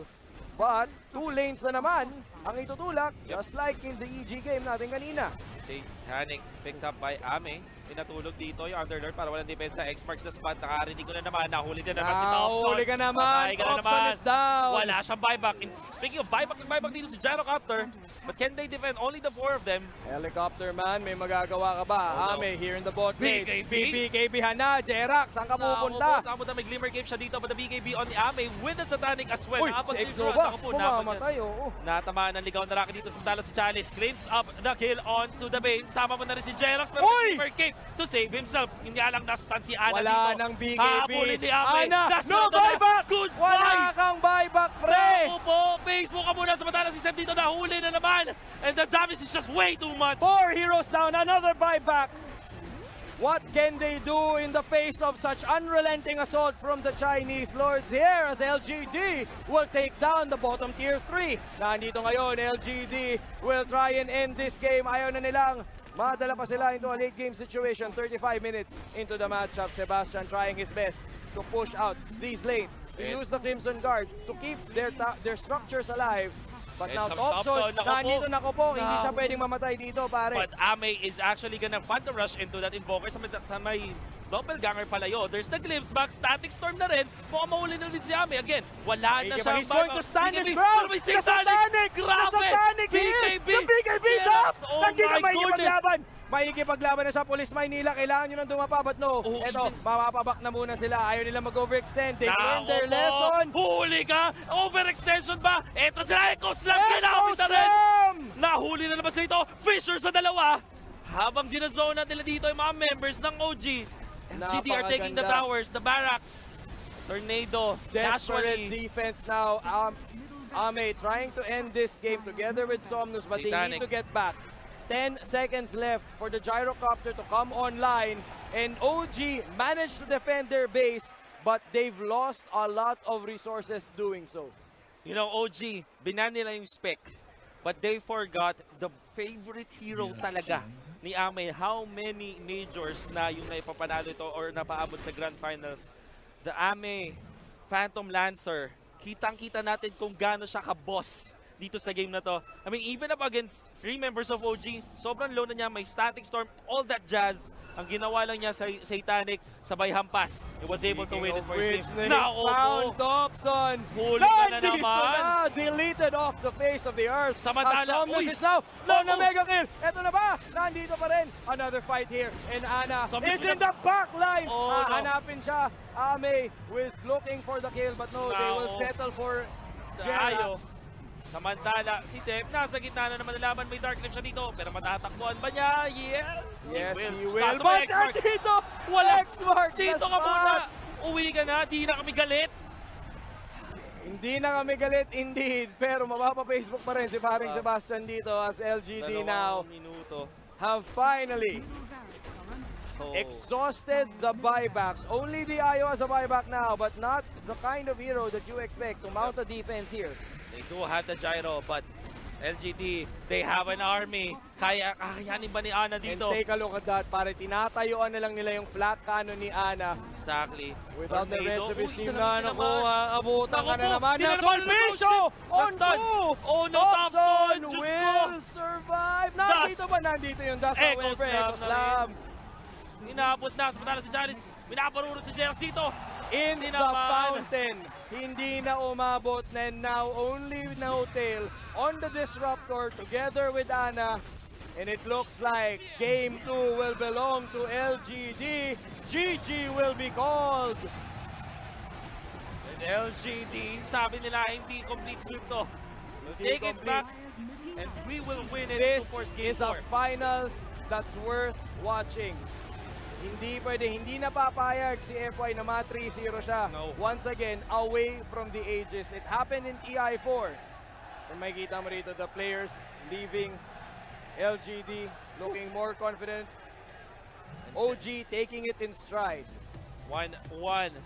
But two lanes na naman ang itutulak just like in the EG game natin kanina. Satanic picked up by Ame. Pinatulog dito yung Underlord para walang defense sa X-Marks na spot. Nakarinig ko na naman. Nahuli din naman si Thompson. Nahuli ka naman. Patay ka na Thompson naman. is down. Wala siyang buyback. In, speaking of buyback, buyback dito si Gyrocopter. But can they defend only the four of them? Helicopter man, may magagawa ka ba? Oh, no. Ame here in the bot lane. BKB? BKB na. Jerax, saan ka pupunta? Saan punta? May Glimmer Game siya dito. But the BKB on the Ame with the Satanic as well. Uy, si Nakapag-clear X-Nova. Pumamatay, oo. Natamaan ng ligaw na Rocky dito. Samantala si Chalice screens up the kill on to the Bane. Sama mo na rin si Jerax pero Uy! may Glimmer Cape to save himself. Hindi alang nastan si Ana Wala dito. nang BKB. Habulin ni Ame. Ana, That's no buyback! Goodbye! Wala kang buyback, pre! Naku po, Facebook ka muna. Samantala si Seb dito nahuli na naman. And the damage is just way too much. Four heroes down, another buyback. What can they do in the face of such unrelenting assault from the Chinese Lords here as LGD will take down the bottom tier 3. Nandito ngayon, LGD will try and end this game. Ayaw na nilang madala pa sila into a late game situation. 35 minutes into the matchup. Sebastian trying his best to push out these lanes, to use the Crimson Guard to keep their their structures alive. But now Thompson, nandito na ko po, hindi siya pwedeng mamatay dito, pare. But Ame is actually gonna find the rush into that Invoker sa may, sa may doppelganger palayo. There's the glimpse back, static storm na rin. Mukhang mahuli na din si Ame. Again, wala na siya. he's going to satanic! Satanic! Grabe! The Satanic here! BKB! Is up! Yes! Oh Hindi na my may goodness! ikipaglaban. May ikipaglaban na sa Police Maynila. Kailangan nyo nang dumapa. But no, Oh, eto, even- mapapabak na muna sila. Ayaw nila mag-overextend. They learned their po! lesson. Huli ka! Overextension ba? Eto sila! Echo Ginamit na rin! Slam! Nahuli na naman sa ito. Fisher sa dalawa. Habang sinazona nila dito yung mga members ng OG. Are taking the towers, the barracks. Tornado. Desperate Casually. defense now. Um, Ame trying to end this game together with Somnus, but they need to get back. 10 seconds left for the gyrocopter to come online. And OG managed to defend their base, but they've lost a lot of resources doing so. You know, OG, binan nila yung spec. But they forgot the favorite hero talaga ni Ame. How many majors na yung naipapanalo ito or napaabot sa Grand Finals. The Ame Phantom Lancer, kitang-kita natin kung gaano siya ka-boss dito sa game na to. I mean, even up against three members of OG, sobrang low na niya, may static storm, all that jazz. Ang ginawa lang niya sa Satanic, sabay hampas. He was able to win it for his team. they Nako found po! Thompson. Huli na Nandito naman. na, deleted off the face of the earth. Samantala, As uy, is now on a mega kill. Ito na ba? Nandito pa rin. Another fight here. And Ana Somnus is in the back line. Oh, no. Hahanapin siya. Ame was looking for the kill but no, they will Nako. settle for. Jerax. Samantala, si Sep, nasa gitna na naman ng laban. May Dark Cliff siya dito. Pero matatakbuhan ba niya? Yes! Yes, he will. Kaso But may X-Mark. dito, Wala. X-Mark Dito ka muna! Uwi ka na, di na kami galit. Hindi na kami galit indeed, pero mapapa-Facebook pa rin si paring Ah. Sebastian dito as LGD now minuto. have finally So, exhausted the buybacks. Only the Ayo has a buyback now, but not the kind of hero that you expect to mount a defense here. They do have the gyro, but LGD, they have an army. Kaya, kakayanin ba ni Ana And dito? take a look at that, pare tinatayuan na lang nila yung flat cannon ni Ana Exactly. without the Tornado. rest of his team na lang naku, naman. ah, abutan ka na naman di ng na naman na-no-ship. on two! Oh no, Thompson Thompson! Will survive! Nandito ba? Nandito yung Dust, Echo slam Echo slam. Inaabot na. Samantala si Janice, pinaparuro si Jeros dito. in Hindi the fountain. Hindi na umabot and now only Nautil on the Disruptor together with Ana. And it looks like game 2 will belong to LGD. GG will be called. And LGD, sabi nila hindi complete sweep to. We'll take it complete. back and we will win it This is a 4. finals that's worth watching. Hindi pwede, hindi napapayag si FY na ma 3-0 siya. No. Once again, away from the ages. It happened in EI4. Kung makikita mo rito, the players leaving LGD looking more confident. OG taking it in stride. 1-1.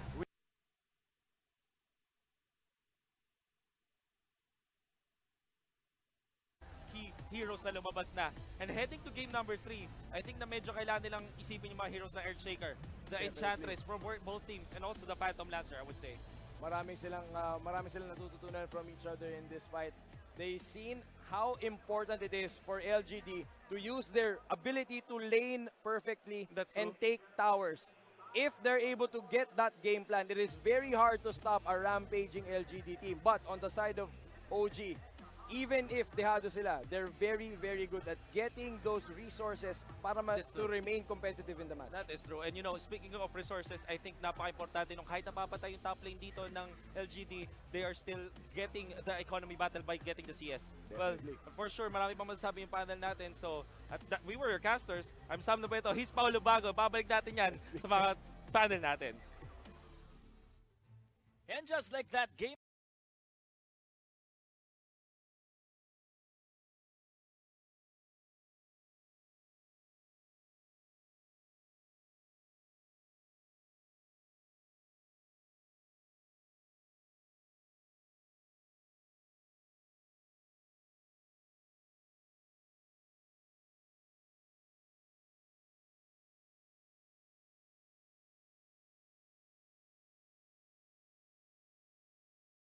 Na lumabas na. And heading to game number 3, I think na medyo kailangan nilang isipin yung mga heroes na Earthshaker, the Definitely. Enchantress from both teams, and also the Phantom Lancer, I would say. Maraming silang uh, maraming silang natututunan from each other in this fight. They seen how important it is for LGD to use their ability to lane perfectly That's and take towers. If they're able to get that game plan, it is very hard to stop a rampaging LGD team. But on the side of OG, even if dehado sila, they're very, very good at getting those resources para ma- That's to true. remain competitive in the match. That is true. And you know, speaking of resources, I think napaka-importante nung kahit napapatay yung top lane dito ng LGD, they are still getting the economy battle by getting the CS. Definitely. Well, for sure, marami pang masasabi yung panel natin. So, at that, we were your casters. I'm Sam Nobeto. He's Paolo Bago. Babalik natin yan sa mga panel natin. And just like that, game